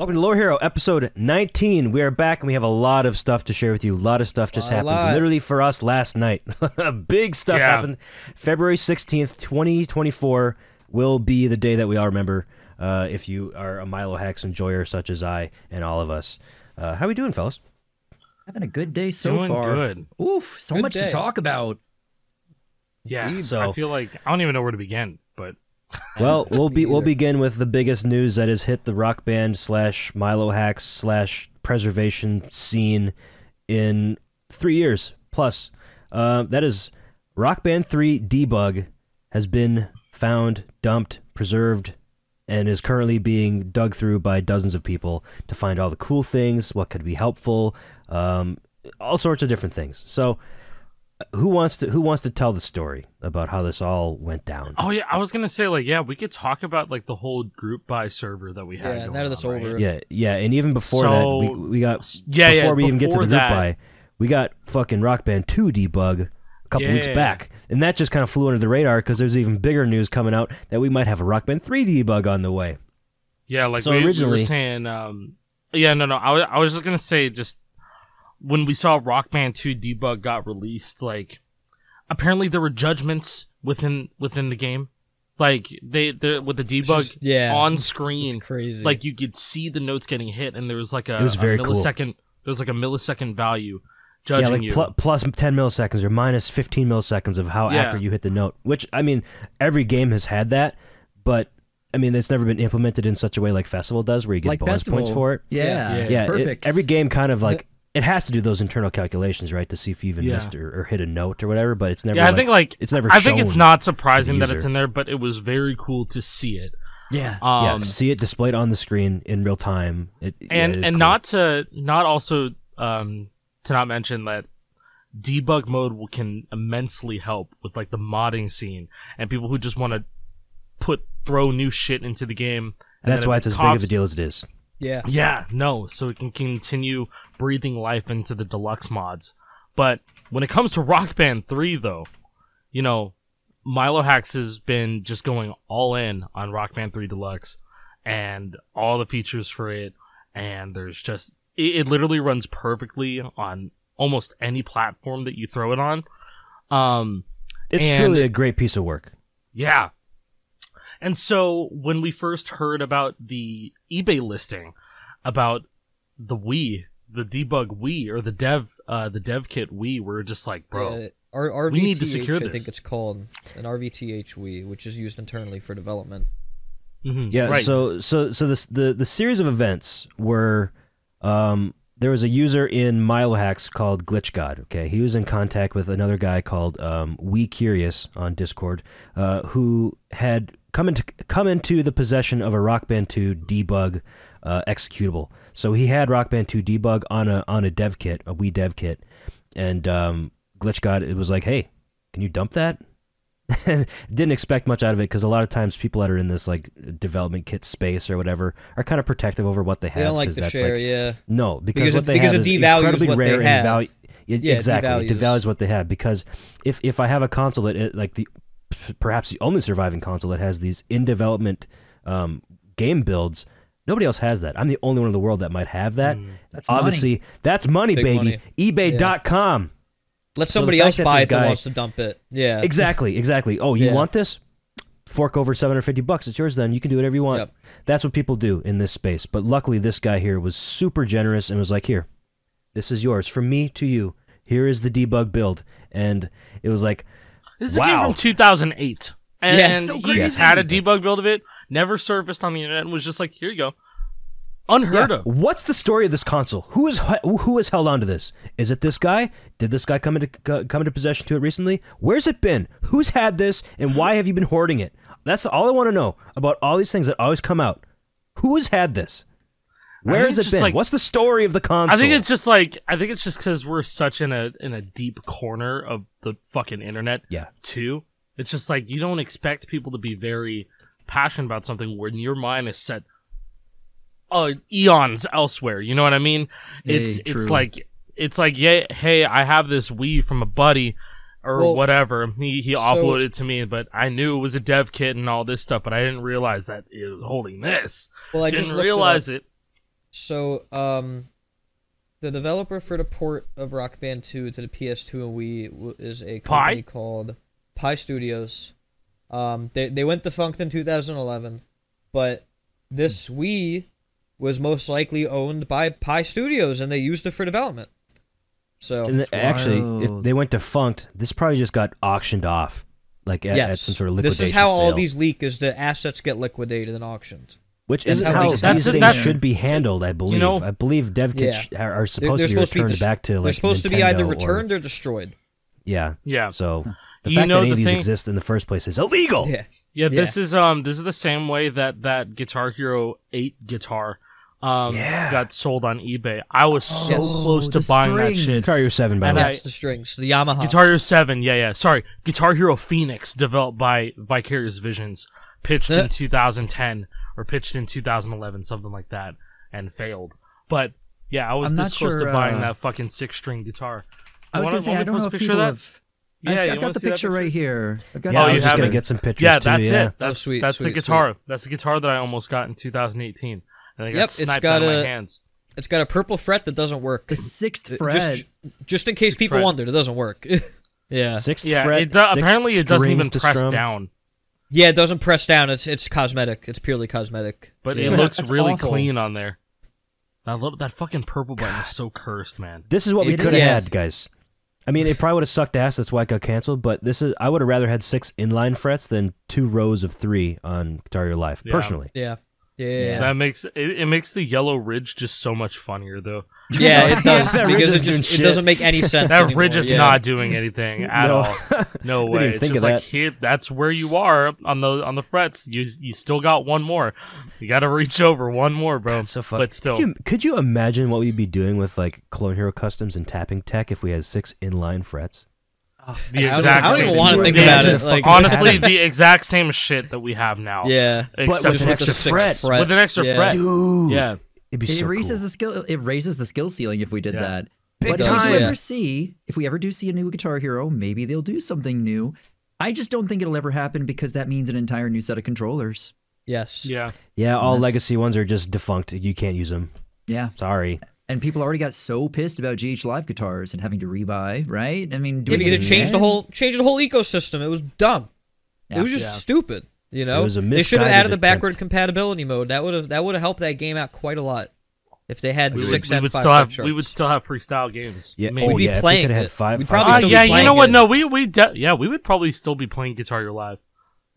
Welcome to Lore Hero, episode 19. We are back and we have a lot of stuff to share with you. A lot of stuff just A happened lot. literally for us last night. Big stuff Yeah. happened. February 16th, 2024 will be the day that we all remember uh, if you are a Milo Hacks enjoyer such as I and all of us. Uh, how are we doing, fellas? Having a good day so Doing far. good. Oof, so Good much day. to talk about. Yeah. Indeed. So I feel like I don't even know where to begin, but Well, we'll be we'll begin with the biggest news that has hit the rock band slash Milo hacks slash preservation scene in three years plus. Uh, that is Rock Band Three Debug has been found, dumped, preserved, and is currently being dug through by dozens of people to find all the cool things, what could be helpful, um, all sorts of different things. So, who wants to who wants to tell the story about how this all went down? oh yeah, I was gonna say like yeah, we could talk about like the whole group buy server that we had. Yeah, going now that it's on, right? over. Yeah, yeah, and even before that, we, we got Yeah, before yeah. we even get to the before group that, buy, we got fucking Rock Band Two debug a couple weeks Yeah. back, and that just kind of flew under the radar because there's even bigger news coming out that we might have a Rock Band Three debug on the way. Yeah, like So we, we originally- were saying. Um, yeah, no, no. I was I was just gonna say just when we saw Rock Band Two debug got released, like apparently there were judgments within within the game, like they they with the debug Just- yeah, on It's screen. crazy. like you could see the notes getting hit and there was like a, It was a very cool. millisecond there was like a millisecond value judging yeah, like you pl- plus ten milliseconds or minus fifteen milliseconds of how Yeah. accurate you hit the note. Which I mean, every game has had that, but I mean, it's never been implemented in such a way like Festival does, where you get Like bonus Festival. points for it. Yeah, Yeah. yeah, it- perfect. every game kind of like it has to do those internal calculations, right, to see if you even Yeah. missed or, or hit a note or whatever. But it's never. yeah i like, think like it's never. i think it's not surprising that it's in there but it was very cool to see it yeah. Yeah, um see it displayed on the screen in real time. It, yeah, and it is and cool. not to not also um to not mention that debug mode will, can immensely help with like the modding scene and people who just want to put throw new shit into the game and That's why if it's as big of a deal as it is. Yeah, Yeah, no, so it can continue breathing life into the deluxe mods. But when it comes to Rock Band 3, though, you know, Milo Hacks has been just going all in on Rock Band 3 Deluxe and all the features for it. And there's just, it, it literally runs perfectly on almost any platform that you throw it on. Um, It's truly a great piece of work. yeah. And so when we first heard about the eBay listing about the Wii, the debug Wii or the dev uh the dev kit Wii, we're just like, bro. Yeah, R- RVTH, we need to secure this. I think it's called an RVTH Wii, which is used internally for development. Mhm, Yeah. right. So so so this the the series of events were, um, there was a user in Milohacks called Glitch God. Okay, he was in contact with another guy called um, We Curious on Discord, uh, who had come into come into the possession of a Rock Band 2 debug uh, executable. So he had Rock Band 2 debug on a on a dev kit, a Wii dev kit, and um, Glitch God it was like, hey, can you dump that? Didn't expect much out of it because a lot of times people that are in this like development kit space or whatever are kind of protective over what they have. They don't like that's, share, like, yeah. no, because, Because what it- they because have it is incredibly what they and have. valu- it- Yeah, exactly. It devalues. devalues what they have because if if I have a console that it, like the perhaps the only surviving console that has these in development um, game builds, nobody else has that. I'm the only one in the world that might have that. Mm. That's money. Obviously, that's money, Big baby. money. eBay.com. Let somebody fact else buy this it that wants to dump it. Yeah. Exactly, exactly. Oh, you Yeah. want this? Fork over 750 bucks. It's yours then. You can do whatever you want. Yep. That's what people do in this space. But luckily, this guy here was super generous and was like, "Here, this is yours from me to you. Here is the debug build." And it was like, this is a game from 2008. And Yeah, it's so he crazy. just had a debug build of it, never surfaced on the internet, and was just like, here you go. Unheard yeah, of. what's the story of this console? Who is who has held on to this? Is it this guy? Did this guy come into come into possession to it recently? Where's it been? Who's had this? And why have you been hoarding it? That's all I want to know about all these things that always come out. Who has had this? Where has it just been? like- What's the story of the console? I think it's just like I think it's just because we're such in a in a deep corner of the fucking internet. yeah. too. It's just like you don't expect people to be very passionate about something when your mind is set uh eons elsewhere. You know what I mean? It's true. it's like it's like yeah, hey, I have this Wii from a buddy or Well, whatever. He he so- offloaded it to me, but I knew it was a dev kit and all this stuff, but I didn't realize that it was holding this. Well, I didn't realize it. It. So, um, the developer for the port of Rock Band 2 to the PS2 and Wii is a company Pi? called Pi Studios. Um, they they went defunct in 2011, but this Wii was most likely owned by Pi Studios, and they used it for development. So And th- actually, if they went defunct, this probably just got auctioned off, like at, at some sort of liquidation this is how all these leak: is the assets get liquidated and auctioned. Which is how how these just have things That's- should be handled. I believe. know- I believe dev kits Yeah. are, are They're, supposed they're to be supposed to be returned dis- back to like they're supposed to be either Nintendo or- returned or destroyed. yeah, Yeah. So the You fact know that any the of these thing- exist in the first place is illegal. Yeah. Yeah, this is um this is the same way that that Guitar Hero 8 guitar um Yeah. got sold on eBay. I was so Yes. close to the buying that strings. shit. Guitar Hero Seven, by the I- way. Yes, the strings, the Yamaha. Guitar Hero 7, yeah, yeah. Sorry. Guitar Hero Phoenix, developed by Vicarious Visions, pitched in 2010 or pitched in 2011, something like that, and failed. But yeah, I was I'm this not close sure, to buying uh, that fucking six string guitar. I was gonna say I don't know if people have. Yeah, I've, you I've got the see picture right here. I've got Yeah, Oh, I you was just have gonna get some pictures Yeah, too. that's yeah. it. That's, sweet, that's the sweet, guitar. That's the guitar that I almost got in 2018. And I got Yep, it's sniped got out of a- my hands. It's got a purple fret that doesn't work. the sixth fret. Just, just in case people fret. wondered, it doesn't work. yeah, Sixth Yeah, fret. it do- six apparently it doesn't even press strum. down, yeah, it doesn't press down. It's it's cosmetic. It's purely cosmetic. but Yeah. it looks That's really awful. clean on there. That little, that fucking purple button is so cursed, man. This is what we could have had, guys. I mean, it probably would have sucked ass. That's why it got canceled. But this is. I would have rather had six inline frets than two rows of three on Guitar Hero Live. Yeah. Personally, Yeah, yeah. That makes it, it makes the yellow ridge just so much funnier, though. Yeah, it does That because it isn't just it shit. doesn't make any sense. That anymore. ridge is yeah. not doing anything at No. all. No way. It's think just of like that. here. That's where you are on the on the frets. You you still got one more. You got to reach over one more, bro. That's so fun. But still, could you, could you imagine what we'd be doing with like Clone Hero customs and tapping tech if we had six inline frets? The I don't- exact I don't same even want to thing. think about it. Like Honestly, the exact same shit that we have now. yeah, Except with just an extra fret. fret. with an extra Yeah. fret. Dude, Yeah. it'd be It so raises cool. the skill. It raises the skill ceiling if we did Yeah. that. Big but if time. we ever see, if we ever do see a new Guitar Hero, maybe they'll do something new. I just don't think it'll ever happen because that means an entire new set of controllers. Yes. Yeah. Yeah, all legacy ones are just defunct. You can't use them. Yeah, Sorry. And people already got so pissed about GH Live guitars and having to rebuy, right? I mean, Yeah, doing because it it changed the whole changed the whole ecosystem. It was dumb. Yeah. It was just Yeah. stupid. You know, It was a they should have added the backward attempt. compatibility mode. That would have that would have helped that game out quite a lot. If they had We would, six we and would five still have fret we would still have freestyle games. Yeah, Maybe. oh, We'd be yeah, if we playing could have it. five, We'd probably Uh, still be yeah, you know what? it. No, we we de- yeah we would probably still be playing Guitar Hero Live.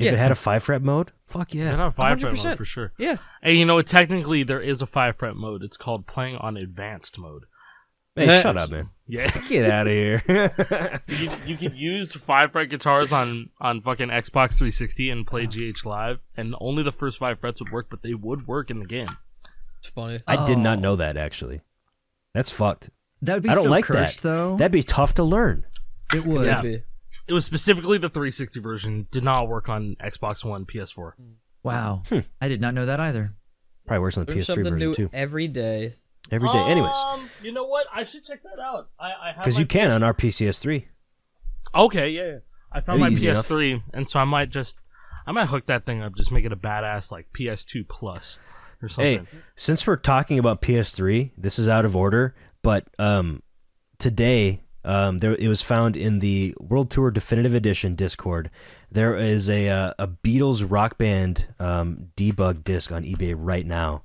If Yeah. it had a five fret mode, fuck Yeah, yeah. not five 100%. mode for sure. Yeah. Hey, you know? Technically, there is a five fret mode. It's called playing on advanced mode. Hey, Uh, shut up, man. Yeah, Get out of here. you, you could use five fret guitars on on fucking Xbox 360 and play GH Live, and only the first five frets would work, but they would work in the game. It's funny. I did not Oh. know that actually. That's fucked. That would be I don't so like cursed, that. though. That'd be tough to learn. it would. Yeah. Maybe. It was specifically the 360 version. Did not work on Xbox One, PS4. Wow, Hmm. I did not know that either. Probably works on the Learn PS3 something version new too. every day. Every day. Anyways, um, you know what? I should check that out. I, I have because my you can PS on our PCS3. Okay, yeah, yeah. I found my Maybe easy enough. PS3, and so I might just, I might hook that thing up, just make it a badass like PS2 Plus or something. Hey, something. since we're talking about PS3, this is out of order, but um, today um, there it was found in the World Tour Definitive Edition Discord. There is a uh, a Beatles rock band um, debug disc on eBay right now.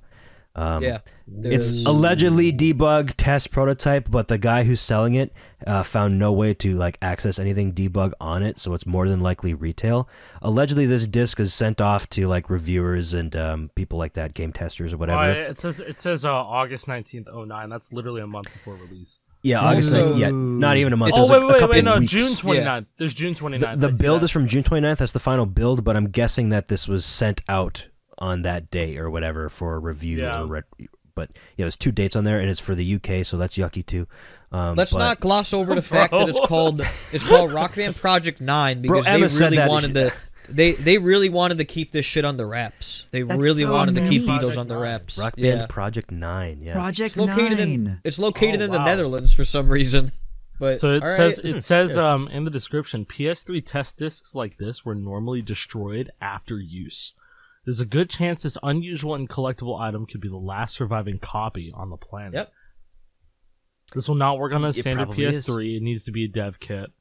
Um, yeah. It's allegedly debug test prototype, but the guy who's selling it uh, found no way to like access anything debug on it, so it's more than likely retail. Allegedly, this disc is sent off to like reviewers and um, people like that, game testers or whatever. Uh, it says it says uh, August nineteenth, oh nine. That's literally a month before release. Yeah, August. Also- 9th, yeah, not even a month. It's oh It wait, a- a wait, wait, wait, no, weeks. June 29th. There's June 29th. The, the build that. is from June 29th. That's the final build, but I'm guessing that this was sent out on that day or whatever for a review. Yeah. Or re- but yeah, there's two dates on there, and it's for the UK, so that's yucky too. Um, Let's but- not gloss over the fact that it's called it's called Rock Band Project Nine because Emma they said really wanted to they they really wanted to keep this shit on the wraps. They That's really so wanted to keep neat. Beatles the wraps. Rock Band yeah. Project Nine. Yeah. Project It's located Nine. in it's located Oh, in the wow. Netherlands for some reason. But So it all says right. it says um in the description, PS3 test discs like this were normally destroyed after use. There's a good chance this unusual and collectible item could be the last surviving copy on the planet. Yep. This will not work on a It standard. PS3. It needs to be a dev kit.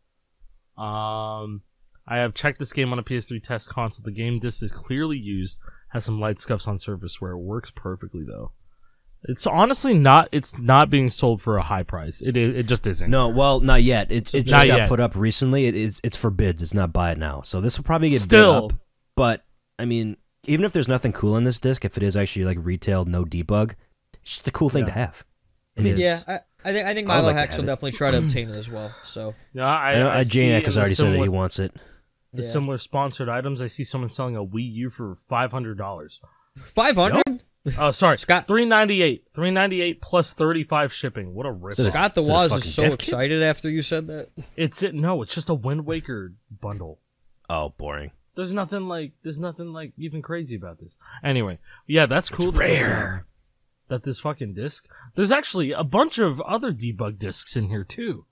Um, I have checked this game on a PS3 test console. The game disc is clearly used. Has some light scuffs on surface where it works perfectly though. It's honestly not. It's not being sold for a high price. It is. It just isn't. No, well, not yet. It, it just Not got yet. put up recently. It, it's it's for bids. It's not buy it now. So this will probably get Still. bid up. But I mean, even if there's nothing cool in this disc, if it is actually like retail, no debug, it's just a cool thing Yeah. to have. It is. Yeah, I, I think I think Milo like to Hacks will it. definitely try to obtain it as well. So Yeah, I, I know. I uh, see Janiak has already said that he wants it. The Yeah. similar sponsored items. I see someone selling a Wii U for five hundred dollars. five hundred. Oh, sorry, Scott- three ninety eight, three ninety eight plus thirty five shipping. What a rip! Is it- Scott the Is it a Woz fucking is so dev kit? excited after you said that. It's it. No, it's just a Wind Waker bundle. Oh, boring. There's nothing like. There's nothing like even crazy about this. Anyway, yeah, that's cool. that rare. uh, That this fucking disc. There's actually a bunch of other debug discs in here too.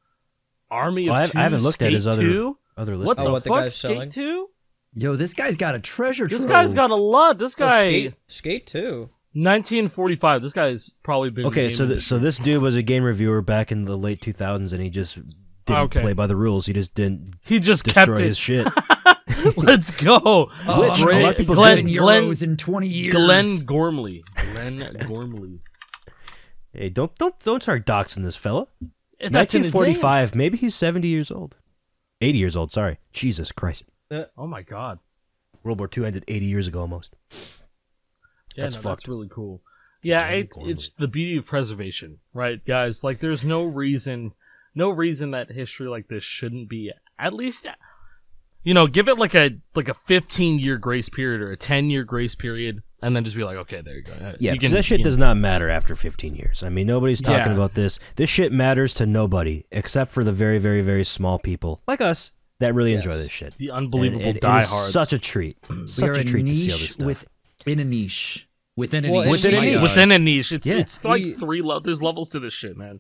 Army of Well, I- I Two, haven't looked at Skate his other 2? Other list. What Oh, the what the fuck? guy's Skate selling? Two? Yo, this guy's got a treasure This trove. guy's got a lot. This Oh, guy. skate, skate too. 1945. This guy's probably been. Okay, so th- so this dude was a game reviewer back in the late 2000s, and he just didn't Okay. play by the rules. He just didn't He just destroy kept it. his shit. Let's go. Oh, Which I'm a gonna lot make of people seven didn't. euros in 20 years. Glenn Gormley. Glenn Gormley. hey, don't don't don't start doxing this fella. That's in his name. 1945. Maybe he's 70 years old. 80 years old. Sorry. Jesus Christ. Uh, oh my god. World War II ended 80 years ago almost. Yeah, That's no, fucked. that's really cool. Yeah, Glenn it, it's the beauty of preservation, right, guys? Like, there's no reason, no reason that history like this shouldn't be at least, you know, give it like a like a 15 year grace period or a 10 year grace period, and then just be like, okay, there you go. Uh, Yeah, you because that shit you does not matter after 15 years. I mean, nobody's talking Yeah. about this. This shit matters to nobody except for the very, very, very small people like us that really enjoy this shit. the unbelievable And it- it is diehards. such a treat. We Such are a a treat to see all this stuff. within a niche. Within a Well, niche. Within a niche. Within a niche. It's Yeah. it's like We- three levels. There's levels to this shit, man.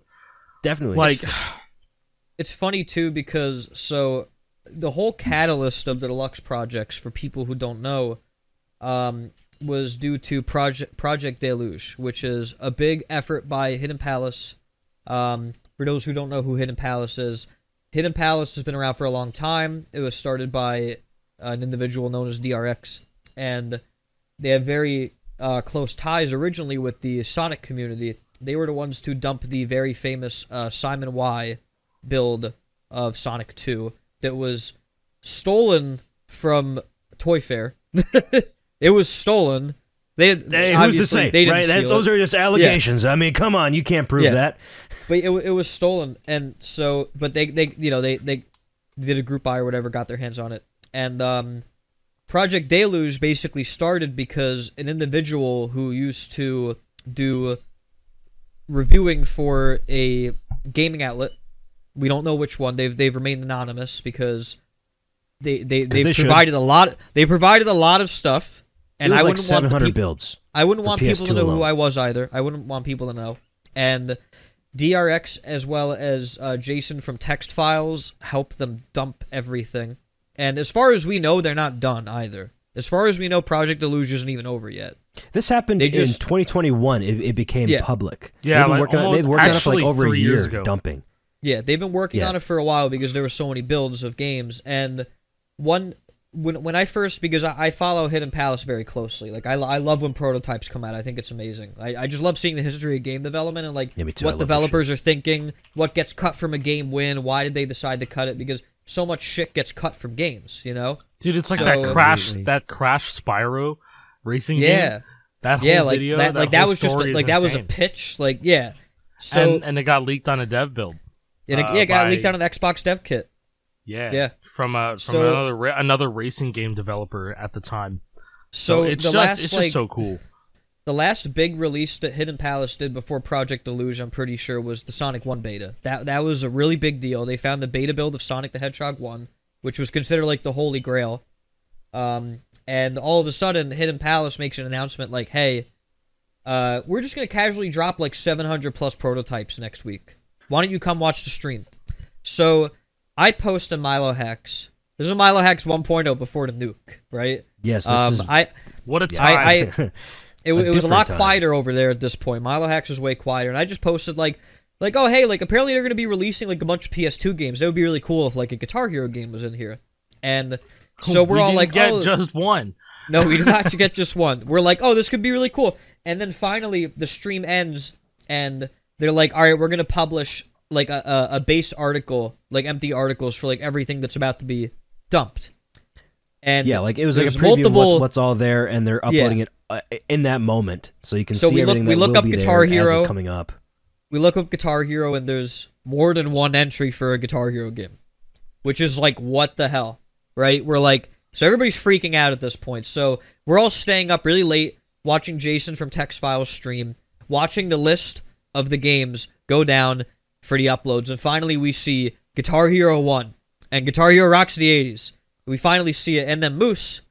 Definitely. Like, It's funny too because so the whole catalyst of the deluxe projects for people who don't know um, was due to project Project Deluge, which is a big effort by Hidden Palace. Um, for those who don't know who Hidden Palace is, Hidden Palace has been around for a long time. It was started by an individual known as DRX, and they have very uh, close ties originally with the Sonic community. They were the ones to dump the very famous uh, Simon Wai build of Sonic 2 that was stolen from Toy Fair. it was stolen. They Hey, who's to say? they didn't right? That- those are just allegations. I mean, come on, you can't prove Yeah. that. but it, it was stolen and so but they they you know they they did a group buy or whatever got their hands on it and um project deluge basically started because an individual who used to do reviewing for a gaming outlet we don't know which one they've they've remained anonymous because they they they they should. provided a lot they provided a lot of stuff and it was I wouldn't want the 700 people builds. I wouldn't for want people to PS2 know who. I was either. I wouldn't want people to know. And DRX as well as uh, Jason from Text Files help them dump everything. And as far as we know, they're not done either. As far as we know, Project Deluge isn't even over yet. This happened They just- in 2021. It, it became Yeah. public. Yeah, they've been like working on, they've worked on it for like over a year, ago. dumping. Yeah, they've been working Yeah. on it for a while because there were so many builds of games. And one when when I first because I, I follow Hidden Palace very closely. Like I, I love when prototypes come out. I think it's amazing. I, I just love seeing the history of game development and like Yeah, me too. I what developers are thinking, what gets cut from a game win, why did they decide to cut it? Because so much shit gets cut from games, you know? dude, it's like So- that crash, Absolutely. that crash Spyro racing Yeah. game. That whole yeah, like video, that, like that whole was just story a, like that was a pitch, like yeah. So and, and it got leaked on a dev build. And it, uh, yeah, it got by- leaked out on the Xbox dev kit. Yeah, Yeah. from a from So- another ra- another racing game developer at the time. So, it's the just last it's like just so cool. The last big release that Hidden Palace did before Project Deluge, I'm pretty sure, was the Sonic 1 beta. That that was a really big deal. They found the beta build of Sonic the Hedgehog 1, which was considered like the holy grail. Um, and all of a sudden, Hidden Palace makes an announcement like, "Hey, uh, we're just gonna casually drop like 700 plus prototypes next week. Why don't you come watch the stream?" So I post a Milo Hex. This is a Milo Hex 1.0 before the nuke, right? Yes, this Um, is I What a time! I, I it, A it was a lot time. quieter over there at this point. Milo Hex was way quieter, and I just posted like, like, oh hey, like apparently they're gonna be releasing like a bunch of PS2 games. That would be really cool if like a Guitar Hero game was in here. And so we're We all didn't like, get oh, just one. no, we did not get just one. We're like, oh, this could be really cool. And then finally, the stream ends, and they're like, all right, we're gonna publish like a, a, base article, like empty articles for like everything that's about to be dumped. And yeah, like it was like a preview multiple. what, what's all there, and they're uploading it uh, in that moment, so you can So see we look- we look up Guitar Hero. coming up. we look up Guitar Hero, and there's more than one entry for a Guitar Hero game, which is like, what the hell, right? We're like, so everybody's freaking out at this point. So we're all staying up really late, watching Jason from Text Files stream, watching the list of the games go down for the uploads, and finally we see Guitar Hero 1 and Guitar Hero Rocks the 80s. We finally see it, and then Moose,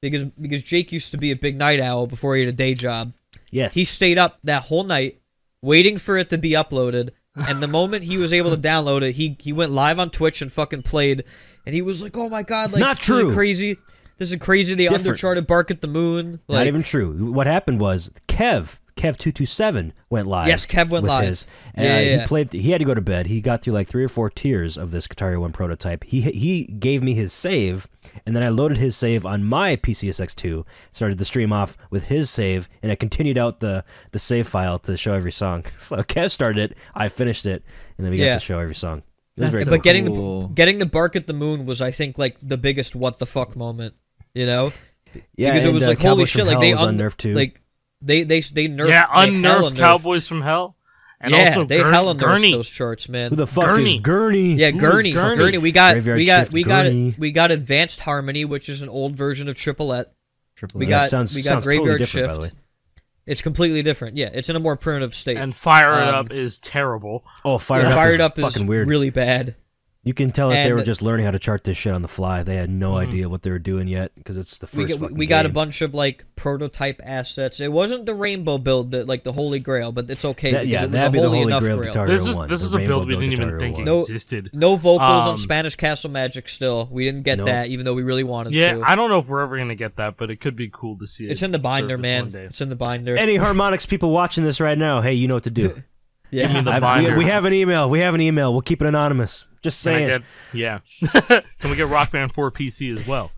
because because Jake used to be a big night owl before he had a day job. Yes, He stayed up that whole night waiting for it to be uploaded. And the moment he was able to download it, he he went live on Twitch and fucking played. And he was like, "Oh my god, like Not this is crazy. This is crazy. They Different. undercharted Bark at the Moon. Like, not even true. What happened was Kev, Kev two two seven went live. Yes, Kev went live. His, and, Yeah, uh, yeah, He yeah. played. He had to go to bed. He got through like three or four tiers of this Guitar One prototype. He he gave me his save, and then I loaded his save on my PCSX two. Started the stream off with his save, and I continued out the the save file to show every song. So Kev started it, I finished it, and then we got to show every song. It was That's very so cool. but getting cool. the getting the Bark at the Moon was, I think, like the biggest what the fuck moment. You know, yeah, because it was uh, like holy Cowboys from shit, like they was un- unnerved too. like they they they nerfed yeah, they hella nerfed- Cowboys from Hell, and yeah, also they Gur- hella nerfed Gurney. those charts, man. Who the fuck Gurney. is Gurney? Yeah, Who is Gurney. Gurney? Gurney. We got Graveyard we got Shift we Gurney. got we got Advanced Harmony, which is an old version of Trippolette. Triple We A. got- sounds, we got sounds totally Graveyard by the Shift. way. It's completely different. Yeah, it's in a more primitive state. and Fire It Um, Up is terrible. Oh, fired Yeah, up. Fired is Up is fucking weird. really bad. You can tell that they were just learning how to chart this shit on the fly. They had no Mhm. idea what they were doing yet because it's the first. We got, we, we got a bunch of like prototype assets. It wasn't the rainbow build that like the holy grail, but it's okay That- because yeah, it was a be the holy, Holy enough Grail grail. This is this the is a Rainbow build we didn't even think one. No- existed. No vocals Um, on Spanish Castle Magic. Still, we didn't get Nope. that, even though we really wanted Yeah, to. I don't know if we're ever gonna get that, but it could be cool to see it. it's in the binder, man. It's in the binder. Any Harmonix people watching this right now? Hey, you know what to do. yeah, Give me the binder. we, we have an email. We have an email. We'll keep it anonymous. Just Can saying. get, yeah. Can we get Rock Band 4 PC as well?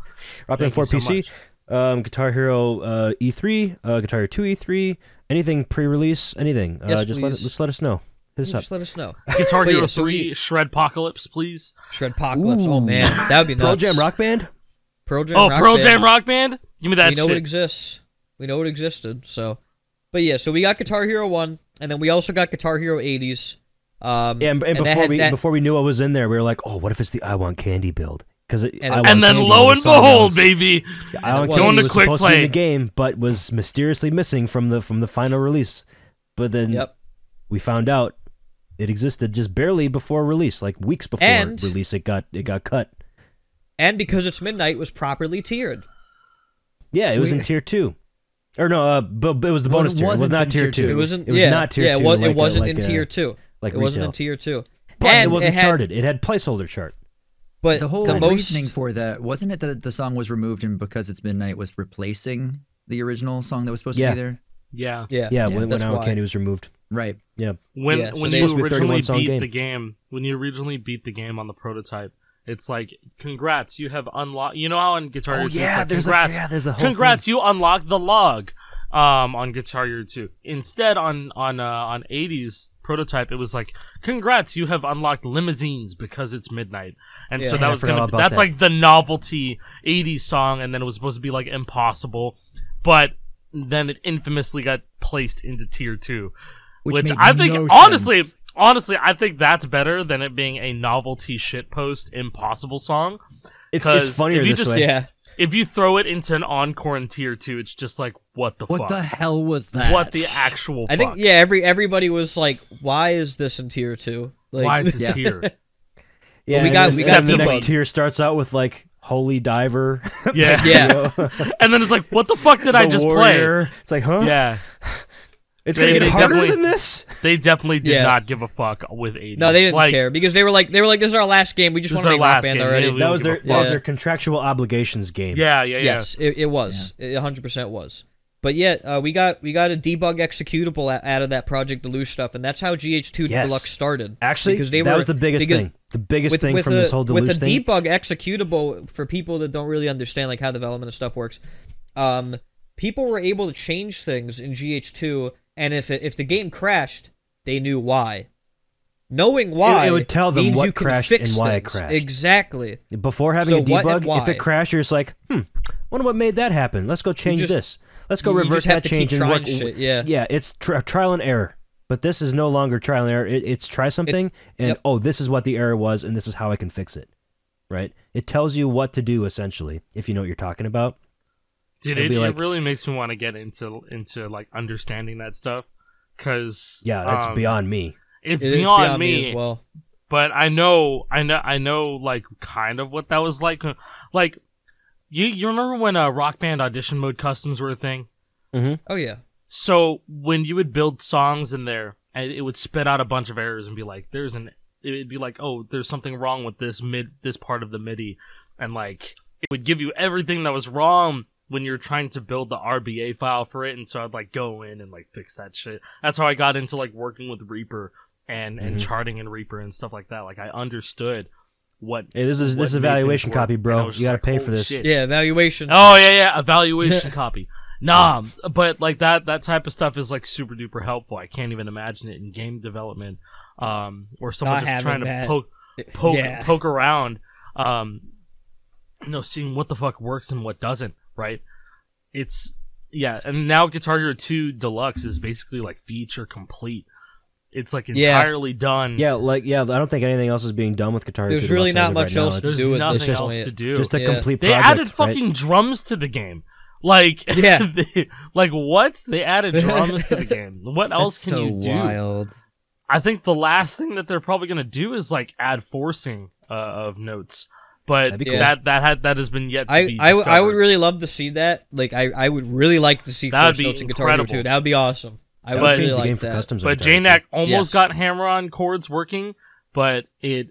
Rock Band Thank 4 you so PC, um, Guitar Hero uh, E3, uh, Guitar Hero 2 E3, anything pre-release, anything. Uh, Yes, just let please. just let us know. Hit us up. just let us know. Guitar But Hero yeah, so 3 we- Shred Apocalypse, please. Shred Apocalypse. Oh man, that would be Pearl. Jam Rock Band. Pearl Jam oh, Rock Pearl Band. Jam Rock Band? Give me that we know it exists. We know it existed. So, but yeah, so we got Guitar Hero One, and then we also got Guitar Hero 80s. Um, Yeah, and, and that before had we that- before we knew what was in there, we were like, oh, what if it's the I Want Candy build? Because And it I was. Want and then Candy lo and a song that behold, was- baby, I Want Candy was. was Going to quick supposed to be in the game, but was mysteriously missing from the from the final release. But then Yep. we found out it existed just barely before release, like weeks before And- release. It got it got cut. and because it's midnight, was properly tiered. Yeah, it was We- in tier two, or no, uh, but, but it was the bonus Wasn't- tier. It was wasn't tier tier two. two. It wasn't. It was yeah, not tier yeah, two. It, was, like, it wasn't uh, in like, tier two. like it wasn't in tier two. But and it wasn't had, charted. It had placeholder chart. But the whole the most reasoning for that wasn't it that the song was removed and because it's midnight was replacing the original song that was supposed Yeah. to be there. yeah. yeah, Yeah, Yeah, when, when that's I Want why. Candy was removed. Right. Yeah, When Yeah, when they- you Supposed to be a originally beat game. the game, when you originally beat the game on the prototype, it's like, congrats, you have unlocked. You know how on Guitar Oh Hero 2, it's yeah, like, there's congrats, a yeah, there's a whole congrats, you unlocked the log. Um, on Guitar Hero 2. Instead, on on uh, on 80s prototype, it was like, congrats, you have unlocked Limozeen because it's midnight. And Yeah. so that was gonna that's that. like the novelty 80s song, and then it was supposed to be like impossible, but then it infamously got placed into tier two Which, which I think no honestly, sense. Honestly, I think that's better than it being a novelty shitpost impossible song. It's, 'Cause it's funnier if you this just- way. yeah, If you throw it into an encore in tier two, it's just like what the What fuck? the hell was that? what the actual? I think yeah. Every everybody was like, "Why is this in tier two? Like, Why is this Yeah. here? Yeah, we got- we got the next tier starts out with like Holy Diver. Yeah, Yeah. and then it's like, what the fuck did I just warrior. It's like, huh? Yeah, It's They- gonna get harder than this. They definitely did Yeah. not give a fuck with 80. No, they didn't like, care because they were like, they were like, "This is our last game. We just want to make our Rock Band game. already." That was their fuck. that was their contractual obligations game. Yeah, yeah, yeah. Yes, it, it was. It 100% was. But yet, uh, we got we got a debug executable out of that Project Deluge stuff, and that's how GH2 Yes. Deluxe started. Actually, because they that were was the biggest because thing. The biggest with, thing with from a, this whole Deluge with Deluge a thing. debug executable for people that don't really understand like how development and stuff works. Um, people were able to change things in GH2, and if it, if the game crashed, they knew why. Knowing why it would tell them means what you can crashed fix and why it crashed. Exactly. Before having So a debug, if it crashed, you're just like, hmm, wonder what made that happen. Let's go change just- this. Let's go reverse that change and work. shit, yeah. yeah, it's tr- trial and error. But this is no longer trial and error. It, it's try something It's- and yep. oh, this is what the error was, and this is how I can fix it. Right? It tells you what to do essentially, if you know what you're talking about. Dude, It'd it, be it like- really makes me want to get into into like understanding that stuff because Yeah, that's um, beyond me. It's It is beyond, beyond me, me as well. but I know, I know, I know, like kind of what that was like. Like, you you remember when uh, Rock Band audition mode customs were a thing? Oh yeah. So when you would build songs in there, and it would spit out a bunch of errors and be like, "There's an," it would be like, "Oh, there's something wrong with this mid, this part of the MIDI," and like it would give you everything that was wrong when you're trying to build the RBA file for it. And so I'd like go in and like fix that shit. That's how I got into like working with Reaper and and Mhm. charting in Reaper and stuff like that. Like I understood what. Hey, this is this is evaluation copy, bro. You got to like, pay for this. shit." Yeah, evaluation. Oh yeah, yeah, evaluation copy. Nah, but like that that type of stuff is like super duper helpful. I can't even imagine it in game development, um, or someone Not just having trying to that. poke poke yeah. poke around, um, you know, seeing what the fuck works and what doesn't. Right? It's yeah, and now Guitar Hero 2 Deluxe is basically like feature complete. It's like Yeah. entirely done. Yeah, like yeah, I don't think anything else is being done with Guitar. Hero There's 2 really not much right now. else to There's do with nothing this just, else to do. Just a Yeah. complete They project. added right? fucking drums to the game. Like Yeah. they- like what? They added drums to the game. What else That's can so you do? wild. I think the last thing that they're probably gonna do is like add forcing uh, of notes, but That'd be cool. that that had that has been yet. To I, be I, w- I would really love to see that. Like I, I would really like to see That'd force notes in Guitar Hero incredible. 2. That would be awesome. I That would would But- change really the game like for that. customs. But entirely. JNAC almost Yes. got hammer on chords working, but it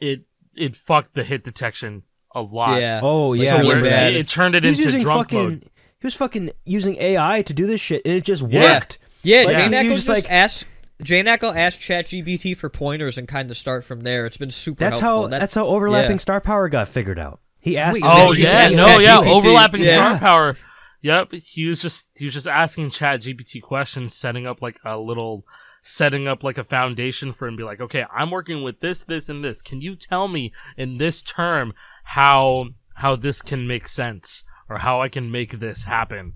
it it fucked the hit detection a lot. Yeah. Oh yeah, I really bad. It, it turned it He was into using drunk fucking. mode. He was fucking using AI to do this shit, and it just worked. Yeah, Like, JNAC you will just, just like- ask JNAC will ask ChatGPT for pointers and kind of start from there. It's been super That's helpful. how That- that's how overlapping yeah. star power got figured out. He asked. Wait, Oh yeah, asked no, yeah, overlapping Yeah. star power. Yep, he was just he was just asking Chat GPT questions, setting up like a little, setting up like a foundation for him. Be like, okay, I'm working with this, this, and this. Can you tell me in this term how how this can make sense or how I can make this happen?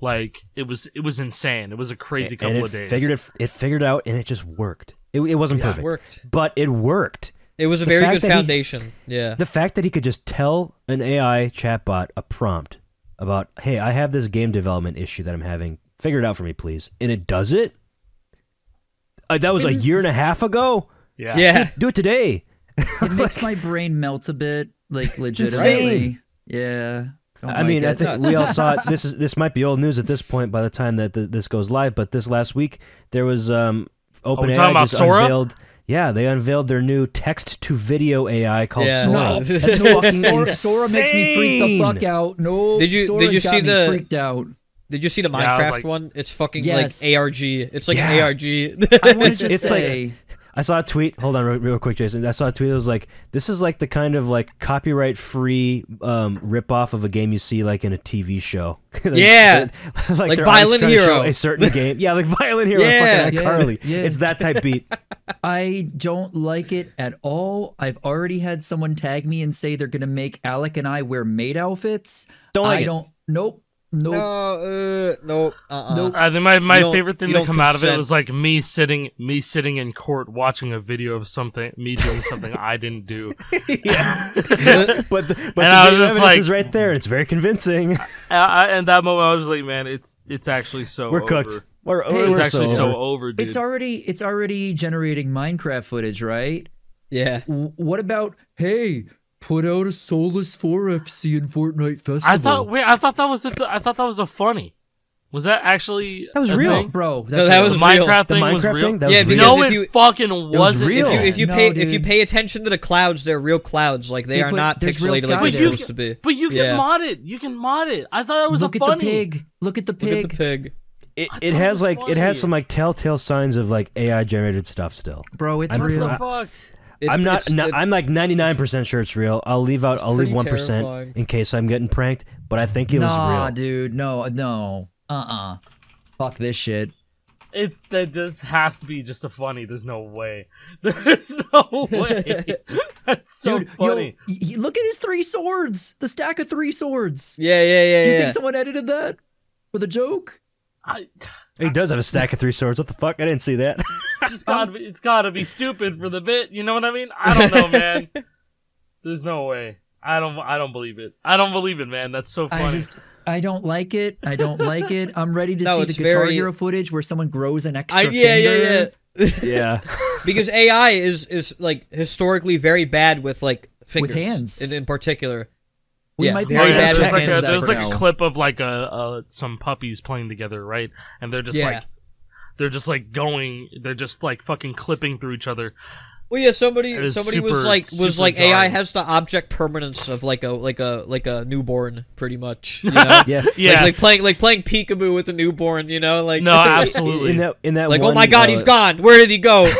Like it was it was insane. It was a crazy couple and it of days. figured it. It figured out, and it just worked. It, it wasn't it perfect, worked. but it worked. It was a The very good that he- foundation. yeah. The fact that he could just tell an AI chatbot a prompt about, "Hey, I have this game development issue that I'm having. Figure it out for me, please," and it does it. Uh, that was a year and a half ago. yeah. yeah. Do it today. It makes my brain melt a bit, like legitimately. Yeah. Oh I my mean, I think we all saw it. This is this might be old news at this point by the time that th this goes live. But this last week there was um, we OpenAI talking about just Sora? unveiled. Yeah, they unveiled their new text to video AI called Yeah. Sora. No, That's fucking Sora, Sora makes me freak the fuck out. No, Did you- Sora's did you see the- freaked out? Did you see the Yeah, Minecraft like- one? It's fucking Yes. like ARG. It's like Yeah. ARG. I wanted It's- to it's like- say, I saw a tweet. Hold on, real, real quick, Jason. I saw a tweet that was like, "This is like the kind of like copyright-free um, rip-off of a game you see like in a TV show." Like- Yeah. like, Like they're Violent trying to show Hero. a certain game. Yeah, like Violent Hero. Yeah. fucking Yeah, Carly. yeah. It's that type beat. I don't like it at all. I've already had someone tag me and say they're gonna make Alec and I wear maid outfits. Don't like I it. don't. Nope. Nope. no, uh, no, uh-uh. Nope. I think my, my favorite thing to don't come out of it was like me sitting me sitting in court watching a video of something me doing something I didn't do. yeah. but the, but And the I was just evidence like- is right there. It's very convincing. I, I, and that moment I was like, man, it's it's actually so We're over. cooked. We're, Hey, It's we're actually so over. over, dude. It's already it's already generating Minecraft footage, right? Yeah. W- what about hey, put out a soulless 4FC in Fortnite Festival? I thought wait, I thought that was a, I thought that was a funny. Was that actually That was a real. thing? Bro, that's No, that real. was The real. Minecraft The thing was Minecraft real. thing? That Yeah, was real. because no, if it you- fucking was wasn't. real. If you if you No, pay if you pay attention to the clouds, they're real clouds. Like they, They are put- not pixelated like they're there. supposed to be. But you can Yeah. mod it. You can mod it. I thought that was Look a at funny. the pig. Look at the pig. Look at the pig. It, it thought it has was like it has some like telltale signs of like AI generated stuff still. Bro, it's I don't real. I- fuck? It's, I'm not, it's- not it's- I'm like 99% sure it's real. I'll leave out I'll leave 1% in case I'm getting pranked, but I think it was real. nah, real. dude. No, uh, no. Uh-uh. Fuck this shit. It's that this has to be just a funny. There's no way. There's no way. That's so Dude, funny. yo, y- y- look at his three swords. The stack of three swords. Yeah, yeah, yeah, Do you yeah. think someone edited that for the joke? I, He does have a stack of three swords. What the fuck? I didn't see that. it's gotta be. It's gotta be stupid for the bit. You know what I mean? I don't know, man. There's no way. I don't. I don't believe it. I don't believe it, man. That's so funny. I just I don't like it. I don't like it. I'm ready to No, see the Guitar very- Hero footage where someone grows an extra I, yeah, yeah, finger. yeah. yeah. because AI is is like historically very bad with like fingers with hands. in, in particular. We Yeah, might be very yeah, bad there's like a, there's like a clip of like a uh, some puppies playing together, right? And they're just Yeah. like they're just like going, they're just like fucking clipping through each other. Well, yeah, somebody It is somebody was like was super like AI has the object permanence of like a like a like a newborn, pretty much. You know? Yeah. Yeah, Like, like playing like playing peekaboo with a newborn, you know, like no, absolutely. In that in that like one, oh my god, he's gone. Where did he go?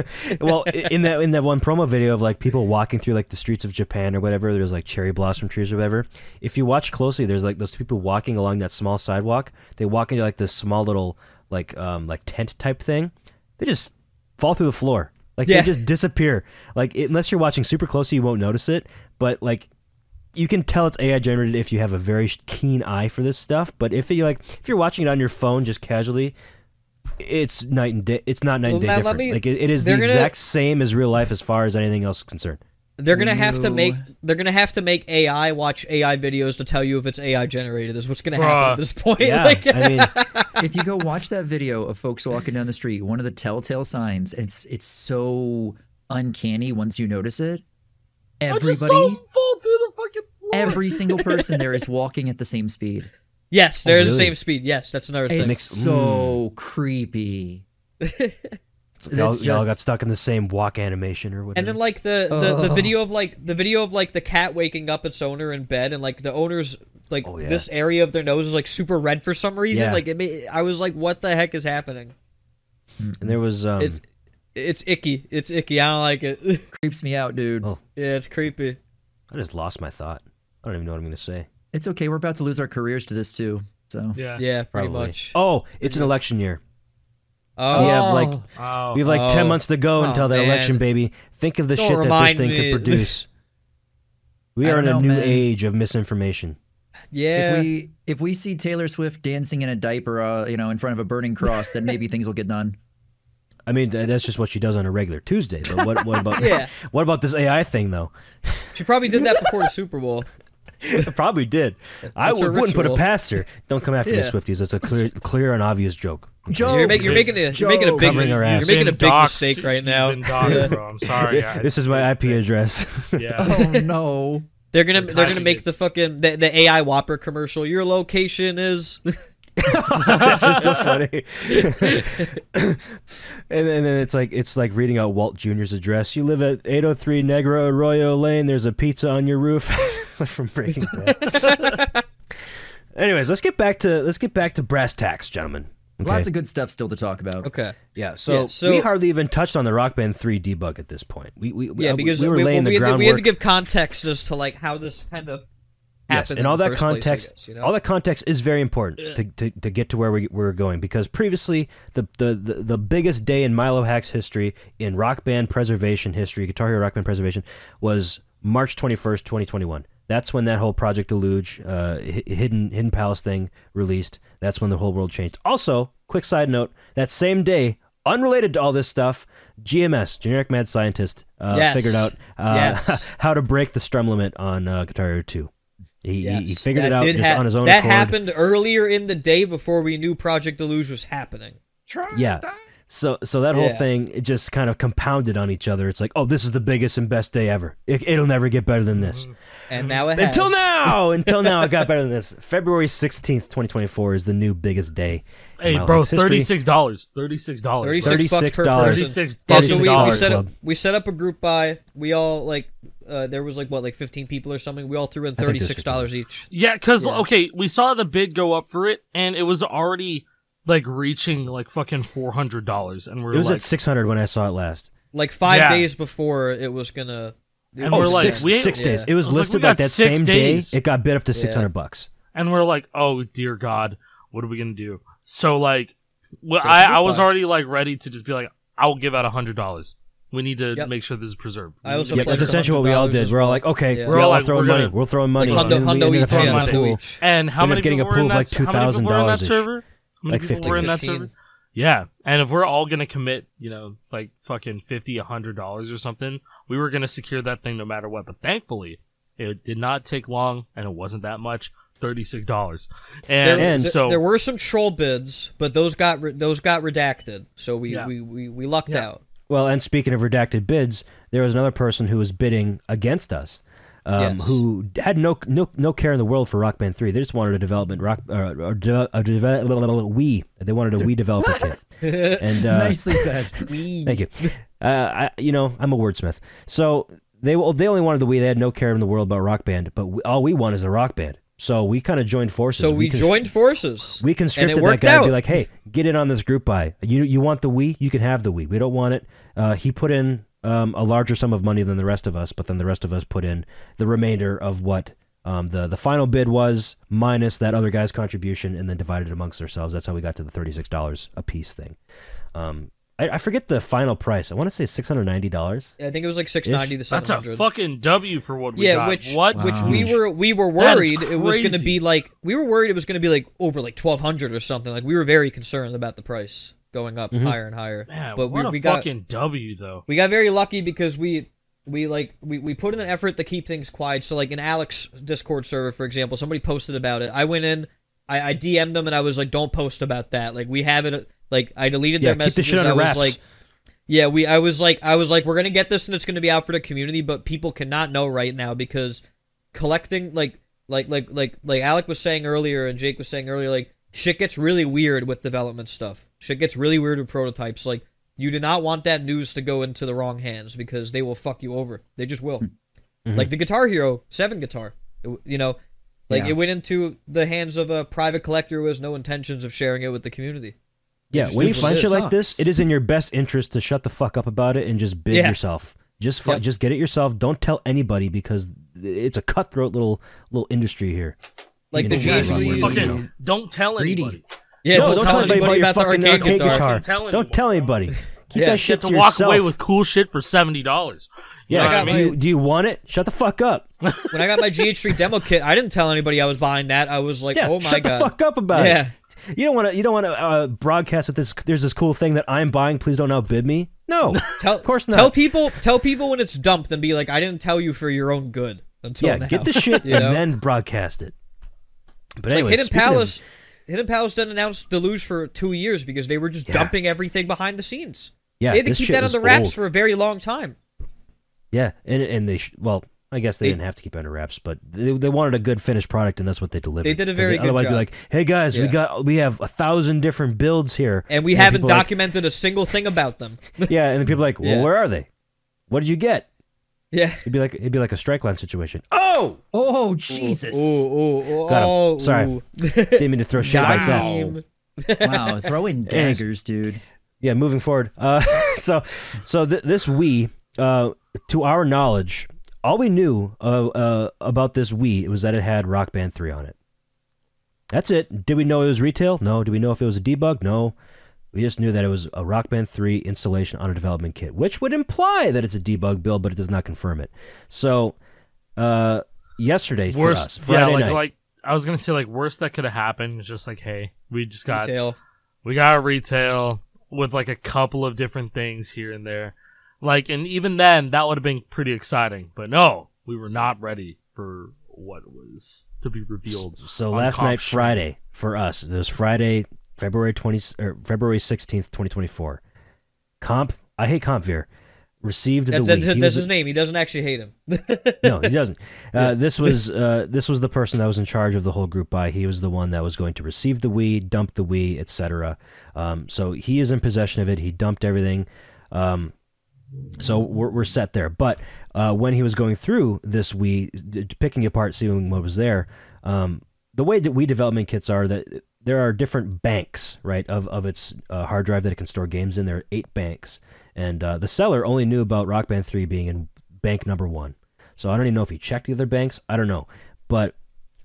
well, in that in that one promo video of like people walking through like the streets of Japan or whatever, there's like cherry blossom trees or whatever. If you watch closely, there's like those people walking along that small sidewalk. They walk into like this small little like um like tent type thing. They just fall through the floor. Like Yeah. they just disappear. Like it, unless you're watching super closely, you won't notice it. But like you can tell it's AI generated if you have a very keen eye for this stuff. But if you like, if you're watching it on your phone just casually, it's night and day. It's not night Well, and day different. me- like it, it is the gonna- exact same as real life as far as anything else is concerned. They're gonna have to make they're gonna have to make AI watch AI videos to tell you if it's AI generated. Is what's gonna happen Bruh. at this point. Yeah, like, I mean, if you go watch that video of folks walking down the street, one of the telltale signs, it's it's so uncanny once you notice it. Everybody, fall through the fucking every single person there is walking at the same speed. yes, they're the oh, really? same speed. Yes, that's another thing. It's Makes- so mm. creepy. y'all, It's y'all got stuck in the same walk animation or whatever. And then like the, the, the video of like the video of like the cat waking up its owner in bed and like the owner's like Oh, yeah. this area of their nose is like super red for some reason. Yeah. Like it made, I was like, what the heck is happening? and there was um, It's it's icky. It's icky. I don't like it. creeps me out, dude. Oh. yeah, it's creepy. I just lost my thought. I don't even know what I'm gonna say. It's okay. We're about to lose our careers to this too. So Yeah. Yeah, pretty Probably. much. Oh, it's an election year. Oh, We have like Oh. we have like ten Oh. months to go Oh, until the man. election, baby. Think of the Don't shit that this thing me. could produce. We are in a know, new man. age of misinformation. yeah. if we if we see Taylor Swift dancing in a diaper, uh, you know, in front of a burning cross, then maybe things will get done. I mean, that's just what she does on a regular Tuesday. But what, what about Yeah. what about this AI thing though? she probably did that before the Super Bowl. Probably did. I That's would, wouldn't put it ritual. past her. Don't come after me, Yeah. Swifties. That's a clear, clear and obvious joke. Jokes. You're, make, you're making a you're making a big Covering our ass. you're making a big doxed. mistake right now. Doxed, bro. I'm sorry. I- this is my IP address. Yeah. Oh no. They're gonna You're they're gonna make it. the fucking the, the AI Whopper commercial. Your location is That's just so funny. and, then and then it's like it's like reading out Walt Jr.'s address. You live at 803 Negra Arroyo Lane. There's a pizza on your roof from Breaking Bad. Anyways, let's get back to let's get back to brass tacks, gentlemen. Okay. Lots of good stuff still to talk about. okay. yeah, so, Yeah, so- we hardly even touched on the Rock Band 3 debug at this point. We, we Yeah, uh, we- because we were we, laying we, the had to, we had to give context as to like how this kind of Yes, happened and in all the that first place, context, guess, you know? all that context is very important to, to, to get to where we, we're going because previously the, the, the, the biggest day in Milo Hack's history in rock band preservation history, Guitar Hero Rock Band preservation, was March twenty first, twenty twenty one. That's when that whole Project Deluge, uh, hidden hidden palace thing released. That's when the whole world changed. Also, quick side note: that same day, unrelated to all this stuff, GMS, generic mad scientist, uh, Yes. figured out uh, Yes. how to break the strum limit on uh, Guitar Hero two. He, he- he figured that it out did just on his own That accord. happened earlier in the day before we knew Project Deluge was happening. Yeah. So so that whole Yeah. thing it just kind of compounded on each other. It's like, oh, this is the biggest and best day ever. It, it'll never get better than this. And now it has. Until now, until now, it got better than this. February sixteenth, twenty twenty four, is the new biggest day. in Hey, Mile bro, High's history. thirty six dollars. Thirty six dollars. 36 bucks per $36. Yeah, so we, we set up we set up a group buy. We all like uh, there was like what like 15 people or something. We all threw in think thirty there's six dollars each. Yeah, because Yeah. okay, we saw the bid go up for it, and it was already like reaching like fucking four hundred dollars, and we're It was like, at six hundred when I saw it last. Like five Yeah. days before it was gonna. And Oh, we're like, six- we six days. Yeah. It was was listed got like that same days. day. It got bid up to Yeah. six hundred bucks. and we're like, oh dear God, what are we gonna do? So like, well, So it's I, a good I was already like ready to just be like, I'll give out a hundred dollars. We need to Yep. make sure this is preserved. I also Yep, pledged that's essentially what we all did. We're all like, okay, Yeah. we're, We're all like, throwing we're money. gonna- We're throwing money. Like hundo, And we hundo each, yeah, hundo pool. each. And how Ended many getting people a were in pool that, like, how many people were in that $2,000 -ish. server? How many Like people 50. were in that 15. server? Yeah, and if we're all gonna commit, you know, like fucking fifty, a hundred dollars or something, we were gonna secure that thing no matter what. But thankfully, it did not take long, and it wasn't that much. Thirty six dollars, and, There, And th- so there were some troll bids, but those got re- those got redacted. So we Yeah. we, we, we lucked Yeah. out. Well, and speaking of redacted bids, there was another person who was bidding against us, um, Yes. who had no no no care in the world for Rock Band Three. They just wanted a development rock uh, or de- a Wii. They wanted a Wii developer kit. And uh, Nicely said. Thank you. Uh, I, you know, I'm a wordsmith. So they well, they only wanted the Wii. They had no care in the world about Rock Band, but we, all we want is a Rock Band. So we kind of joined forces. So we constr- joined forces. We constricted it that guy out. to be like, "Hey, get in on this group buy. You you want the Wii? You can have the Wii. We don't want it." Uh, he put in um, a larger sum of money than the rest of us, but then the rest of us put in the remainder of what um, the the final bid was minus that other guy's contribution, and then divided amongst ourselves. That's how we got to the thirty six dollars a piece thing. Um, I, I forget the final price. I want to say six hundred ninety dollars. I think it was like six ninety to seven that's a fucking W for what we Yeah, got. which what? which Wow. we were we were worried it was going to be like we were worried it was going to be like over like twelve hundred or something. Like we were very concerned about the price going up mm-hmm. higher and higher. Man, but what we a we got fucking W though. we got very lucky because we we like we, we put in an effort to keep things quiet. So like in Alec's Discord server, for example, somebody posted about it. I went in, I, I DM'd them and I was like, "Don't post about that." Like we have it. Like I deleted Yeah, their keep the messages. shit under I was wraps. like, yeah, we. I was like, I was like, we're gonna get this and it's gonna be out for the community, but people cannot know right now because collecting like like like like like Alec was saying earlier and Jake was saying earlier, like shit gets really weird with development stuff. Shit gets really weird with prototypes. Like you do not want that news to go into the wrong hands because they will fuck you over. They just will. Hmm. Like hmm. the Guitar Hero Seven guitar, It- you know, like Yeah. it went into the hands of a private collector who has no intentions of sharing it with the community. Yeah, when you find shit like this, it is in your best interest to shut the fuck up about it and just bid Yeah. yourself. Just fu- Yep. just get it yourself. Don't tell anybody because it's a cutthroat little little industry here. Like You the know, GH3 Fucking don't tell Greedy. Anybody. Yeah, No, don't, tell anybody about, the fucking arcade, guitar. guitar. Don't tell Don't tell anybody. Keep Yeah. that You shit have to to walk yourself. away with cool shit for seventy dollars. yeah, I got do, my- you, do you want it? Shut the fuck up. When I got my GH3 demo kit, I didn't tell anybody I was buying that. I was like, Yeah, oh my shut god. the fuck up about Yeah. it. You don't want to. You don't want to uh, broadcast that this. There's this cool thing that I'm buying. Please don't outbid me. No, Tell, of course not. Tell people, tell people when it's dumped, and be like, I didn't tell you for your own good. Until yeah, now. get the shit and know? then broadcast it. But like anyway, Hidden speaking of- Palace. Hidden Palace didn't announce Deluge for two years because they were just Yeah. dumping everything behind the scenes. yeah, they had to keep that was under wraps old. for a very long time. Yeah, and and they sh- well, I guess they, They- didn't have to keep under wraps, but they, they wanted a good finished product, and that's what they delivered. They did a very good otherwise job. Be like, hey guys, we got we have a thousand different builds here, And we then haven't are like- documented a single thing about them. yeah, and people are like, well, Yeah. where are they? What did you get? Yeah. It'd be like it'd be like a strike line situation. Oh, Oh Jesus! Ooh, ooh, ooh, Got him. oh, Sorry. ooh. didn't mean to throw shit like that. Wow, throwing daggers, dude. Yeah, moving forward. Uh, so, so th- this Wii, uh, to our knowledge, all we knew uh, uh, about this Wii was that it had Rock Band 3 on it. That's it. Did we know it was retail? No. Did we know if it was a debug? No. We just knew that it was a Rock Band 3 installation on a development kit, which would imply that it's a debug build, but it does not confirm it. So, uh, yesterday for us, Worst, yeah, like night. like I was gonna say like worst that could have happened. It's just like, hey, we just got Retail. we got a retail with like a couple of different things here and there. Like, and even then, that would have been pretty exciting. But no, we were not ready for what was to be revealed. So last night, Friday for us, it was Friday, February twenty or February sixteenth, twenty twenty four. Comp, I hate Compvir. Received the That's, Wii. that's, that's his name. He doesn't actually hate him. no, he doesn't. Uh, This was uh, this was the person that was in charge of the whole group buy. He was the one that was going to receive the Wii, dump the Wii, etc. Um, so he is in possession of it. He dumped everything. Um, so we're, we're set there. But uh, when he was going through this Wii, d- picking apart, seeing what was there, um, the way that Wii development kits are that there are different banks, right, of, of its uh, hard drive that it can store games in. There are eight banks. And uh, the seller only knew about Rock Band 3 being in bank number one. So I don't even know if he checked the other banks. I don't know. But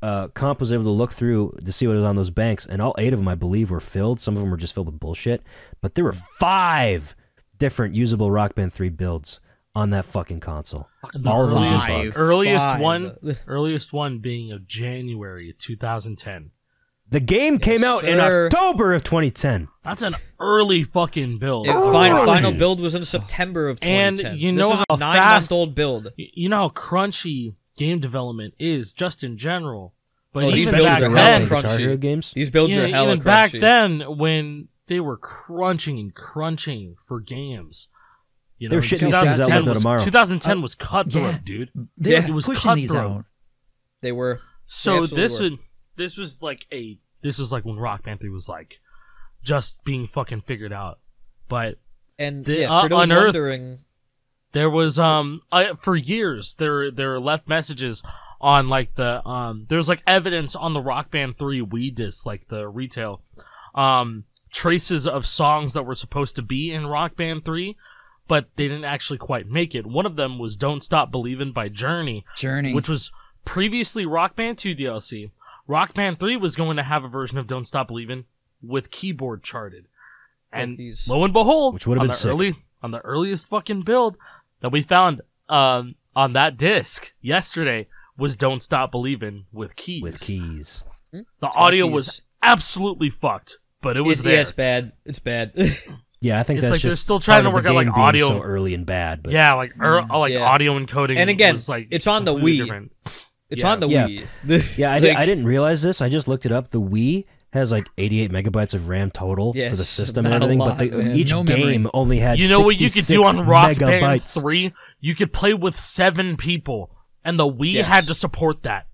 uh, Comp was able to look through to see what was on those banks, and all eight of them, I believe, were filled. Some of them were just filled with bullshit. But there were five different usable Rock Band 3 builds on that fucking console. The All of them earliest, earliest one, earliest one being of January 2010. The game came out in. October of 2010. That's an early fucking build. Yeah, Oh, final, final build was in September of 2010. And 2010. you know this is how a nine fast- month old build. You know how crunchy game development is, just in general. But Oh, these even builds back are then, hella Guitar crunchy. Hero games. These builds yeah, are hella even back then when they were crunching and crunching for games. You They know, were shitting these things out 2010 was, tomorrow. 2010 Uh, was cutthroat, yeah. dude. They Yeah. were It was pushing these out. They were. So absolutely this would this was like a this was like when Rock Band 3 was like just being fucking figured out. But And The- yeah, uh, those unearthed- wondering, there was um I, for years there there were left messages on like the um there's like evidence on the Rock Band 3 Wii disc like the retail um traces of songs that were supposed to be in Rock Band 3 but they didn't actually quite make it. One of them was Don't Stop Believin' by Journey, Journey. which was previously Rock Band 2 DLC. Rock Band 3 was going to have a version of Don't Stop Believin' with keyboard charted. And Monkeys. lo and behold, Which would've on been the sick. early on the earliest fucking build that we found um, on that disc yesterday was Don't Stop Believin' with keys. with keys. The my audio keys. was absolutely fucked, but it was it- there. yeah, it's bad. It's bad. Yeah, I think It's that's like they're just still trying to work out, like, audio- so early and bad. But yeah, like er, like Yeah. audio encoding. And again, was, like it's on the Wii. different. It's Yeah. on the Yeah. Wii. Yeah, I, di- Like, I didn't realize this. I just looked it up. The Wii has like 88 megabytes of RAM total for the system and everything, lot, but the, each No memory. game only had. You know what you could do on Rock Band 3? You could play with seven people, and the Wii Yes. had to support that.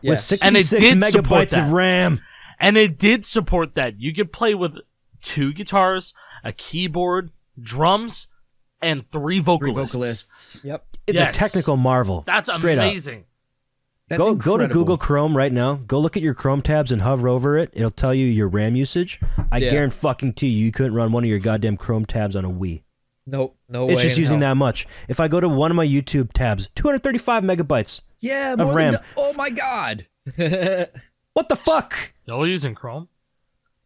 with Yes. And it did support megabytes of that. RAM. And it did support that. You could play with two guitars, a keyboard, drums, and three vocalists. Three vocalists. vocalists. Yep. It's Yes. a technical marvel. That's Straight up. Amazing. That's go go to. Google Chrome right now. Go look at your Chrome tabs and hover over it. It'll tell you your RAM usage. I Yeah. guarantee fucking to you, you couldn't run one of your goddamn Chrome tabs on a Wii. No, no It's way. just in using hell. that much. If I go to one of my YouTube tabs, 235 megabytes. Yeah, of RAM. than. Oh my god. What the fuck? Y'all using Chrome?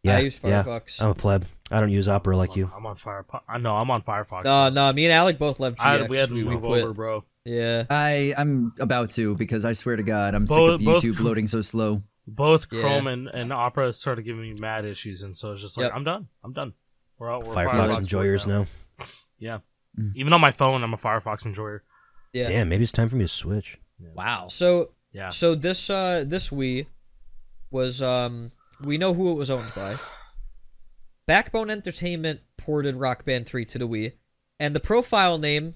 Yeah, I use yeah. Firefox. I'm a pleb. I don't use Opera like you. I'm on Firefox. I know I'm on Firefox. No, no, me and Alec both left I, we had to we, we move quit. over, bro. Yeah. I I'm about to because I swear to God I'm sick Both- of both- YouTube loading so slow. Both Yeah. Chrome and, and Opera started giving me mad issues, and so it's just like Yep. I'm done. I'm done. We're out. We're Firefox enjoyers now. Yeah. Mm. Even on my phone, I'm a Firefox enjoyer. Yeah. Damn, maybe it's time for me to switch. Wow. So Yeah. so this uh this Wii was um we know who it was owned by. Backbone Entertainment ported Rock Band 3 to the Wii, and the profile name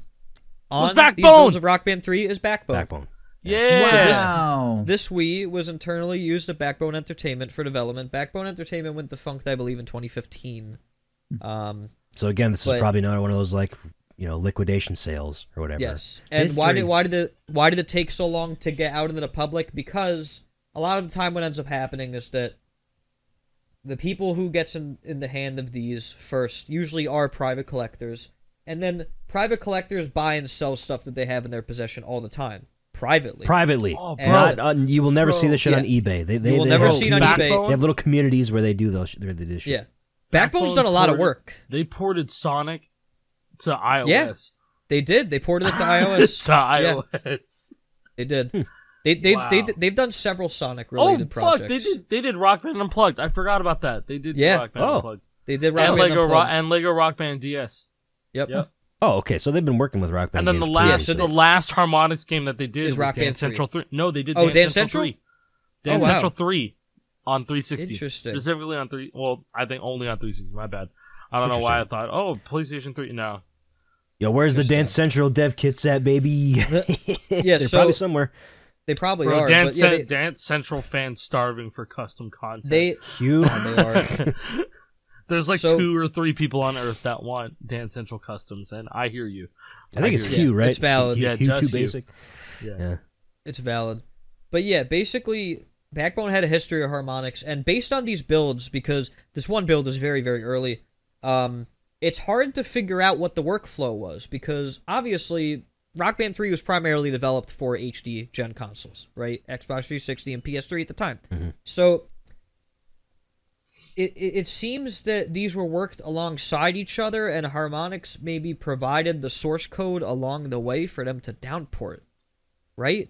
on these Backbone! builds of Rock Band 3 is Backbone. Backbone. Yeah. So this- Wow. This Wii was internally used at Backbone Entertainment for development. Backbone Entertainment went defunct, I believe, in 2015. Um, So again, this But- is probably not one of those like you know liquidation sales or whatever. yes, and why History. did why did it why did it take so long to get out into the public? Because a lot of the time, what ends up happening is that the people who gets in, in the hand of these first usually are private collectors, and then private collectors buy and sell stuff that they have in their possession all the time privately. Privately. Oh, Not, uh, you will never see this shit on eBay. They, they, will they never have see it on community- eBay. They have little communities where they do those. Where they do shit. yeah, Backbone's Backbone done a lot of work. They ported Sonic to iOS. Yeah. They did. They ported it to iOS. to iOS. They did. They they Wow. they they've done several Sonic related Oh related fuck! projects. They did. They did Rock Band Unplugged. I forgot about that. They did. Yeah. Rock Band Oh. Unplugged. They did Rock and Band Lego Rock Unplugged. and Lego Rock Band DS. Yep. Yep. Oh, okay. So they've been working with Rock Band. And then the games last, so previously. the last Harmonix game that they did Is was Rock Band Dance 3. Central Three. No, they did. Oh, Dance, Dance Central Central? Three. Dance Oh, wow. Central Three on 360. Interesting. Specifically on three. Well, I think only on 360. My bad. I don't know why I thought, oh, PlayStation 3. No. Yo, where's the Dance Central dev kits at, baby? yeah, They're so probably somewhere. they probably Bro, are. Dance, but yeah, they, Dance Central fans starving for custom content. they Hugh. oh, they are. There's like So- two or three people on Earth that want Dance Central customs, and I hear you. I think it's hear Hugh, you. right? It's valid. Yeah, Hugh just too basic. Yeah. Yeah. It's valid. But yeah, basically, Backbone had a history of Harmonix, and based on these builds, because this one build is very, very early, um, it's hard to figure out what the workflow was, because obviously, Rock Band 3 was primarily developed for HD gen consoles, right? Xbox 360 and PS3 at the time. So, it, it, seems that these were worked alongside each other, and Harmonix maybe provided the source code along the way for them to downport, right?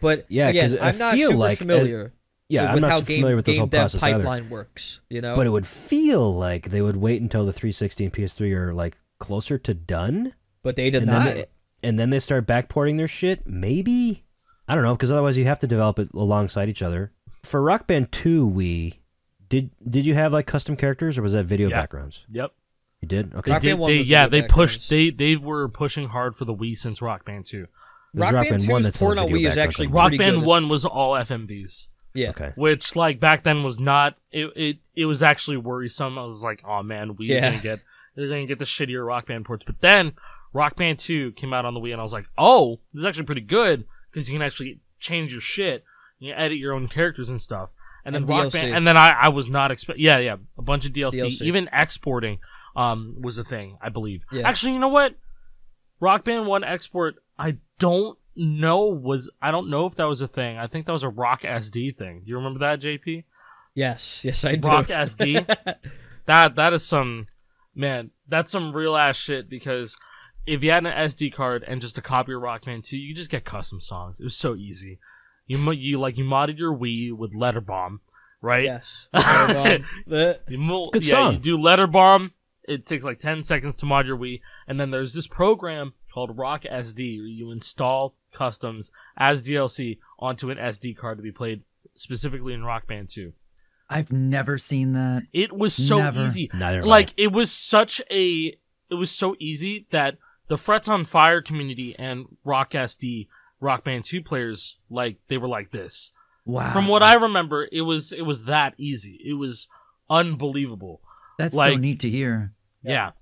But Yeah, again, I'm not super like as- familiar Yeah, with, I'm not how game, familiar with game whole dev process either. pipeline works. You know, But it would feel like they would wait until the 360 and PS3 are like closer to done, but they did and not. then they, and then they start backporting their shit. Maybe I don't know because otherwise you have to develop it alongside each other. For Rock Band 2, we did did you have like custom characters or was that video Yeah. backgrounds? Yep. You did. Okay. They did, they, yeah, video they pushed. They they were pushing hard for the Wii since Rock Band 2. There's Rock, Rock Band Band 2's 1 that's on port on Wii is actually I. Rock Band good. 1 was all FMVs, yeah, Okay. which like back then was not. It it, it was actually worrisome. I was like, oh man, Wii's Yeah. gonna get they're gonna get the shittier Rock Band ports. But then Rock Band 2 came out on the Wii, and I was like, oh, this is actually pretty good because you can actually change your shit. You edit your own characters and stuff. And then And Rock DLC. Band, and then I, I was not expect. Yeah, yeah, a bunch of DLC. DLC. Even exporting um was a thing, I believe. Yeah. Actually, you know what? Rock Band One export, I don't know was I don't know if that was a thing. I think that was a RawkSD thing. Do you remember that, JP? yes, yes, I do. Rock SD. that that is some man. That's some real ass shit because if you had an SD card and just a copy of Rock Band 2, you just get custom songs. It was so easy. You you like you modded your Wii with Letter Bomb, right? yes, Um, the- You mo- Good yeah, song. you do Letter Bomb. It takes like 10 seconds to mod your Wii. And then there's this program called RawkSD where you install customs as DLC onto an SD card to be played specifically in Rock Band 2. I've never seen that. It was so Never. easy. Neither have Like it was such a it was so easy that the Frets on Fire community and RawkSD Rock Band 2 players like they were like this. Wow. From what I remember, it was it was that easy. It was unbelievable. That's so neat to hear. Yeah.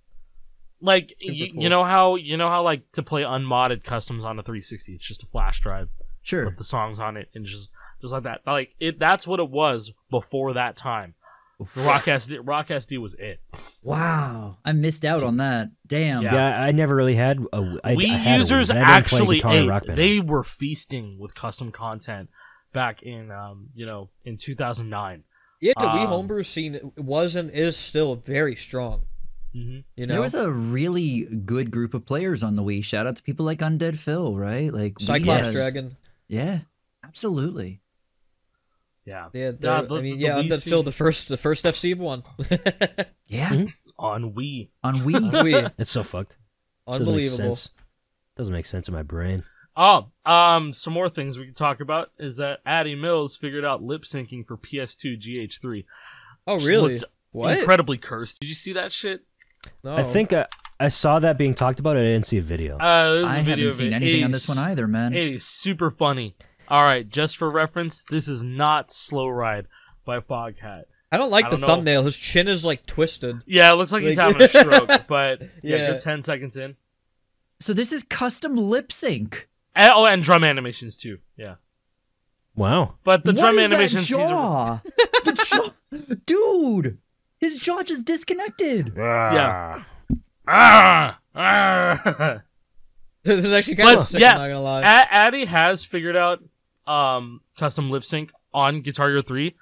Like Super you, cool. you know how you know how like to play unmodded customs on a 360, it's just a flash drive Sure. with the songs on it and just just like that. Like it that's what it was before that time. RawkSD Rock SD was it. Wow. I missed out on that. Damn. Yeah. Yeah, I never really had a. I, Wii I had a users Wii, but I didn't play actually guitar ate. rock. They were feasting with custom content back in um you know in 2009. yeah, the Wii Um, homebrew scene was and is still very strong. hmm You know, There was a really good group of players on the Wii. Shout out to people like Undead Phil, right? Like Cyclops had- Dragon. Yeah, absolutely. Yeah. Yeah, Yeah, the- I mean, the yeah, Wii Undead scene- Phil, the first, the first FC one. Yeah, Mhm. on Wii. on Wii. Wii, It's so fucked. Unbelievable. Doesn't make sense. Doesn't make sense in my brain. Oh, um, some more things we can talk about is that Addy Mills figured out lip syncing for PS2 GH3. Oh, really? looks What? Incredibly cursed. Did you see that shit? No. I think uh, I saw that being talked about. I didn't see a video. Uh, a I video haven't seen anything It on this one either, man. It is super funny. All right, just for reference, this is not Slow Ride by Foghat. I don't like I the don't know. thumbnail. His chin is like twisted. Yeah, it looks like he's having a stroke, but yeah, Yeah. good 10 seconds in. So this is custom lip sync. And, oh, and drum animations too. Yeah. wow. But the What drum is animations. that are- jaw? the jaw, dude. His jaw just disconnected. Yeah. Ah! Ah! this is actually kind But, of sick. yeah, I'm not gonna lie. A- Addy has figured out um, custom lip sync on Guitar Hero 3,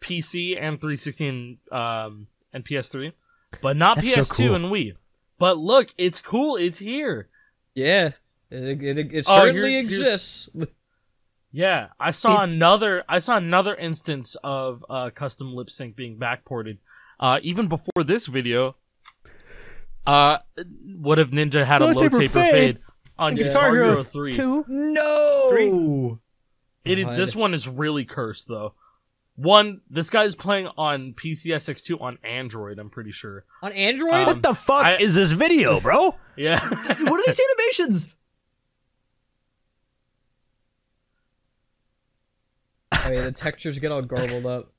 PC, and 360 and, um, and PS3, but not That's PS2 cool. and Wii. But look, it's cool. It's here. yeah, it, it, it, it Oh, certainly here- exists. Yeah, I saw another. I saw another instance of uh, custom lip sync being backported. Uh, even before this video, uh, what if Ninja had a Low low taper taper fade. fade on Yeah. Guitar Hero 3? Two. No. It is, this one is really cursed though. One, this guy's playing on PCSX2 on Android. I'm pretty sure. On Android? Um, what the fuck I- is this video, bro? Yeah. what are these animations? I mean, the textures get all garbled up.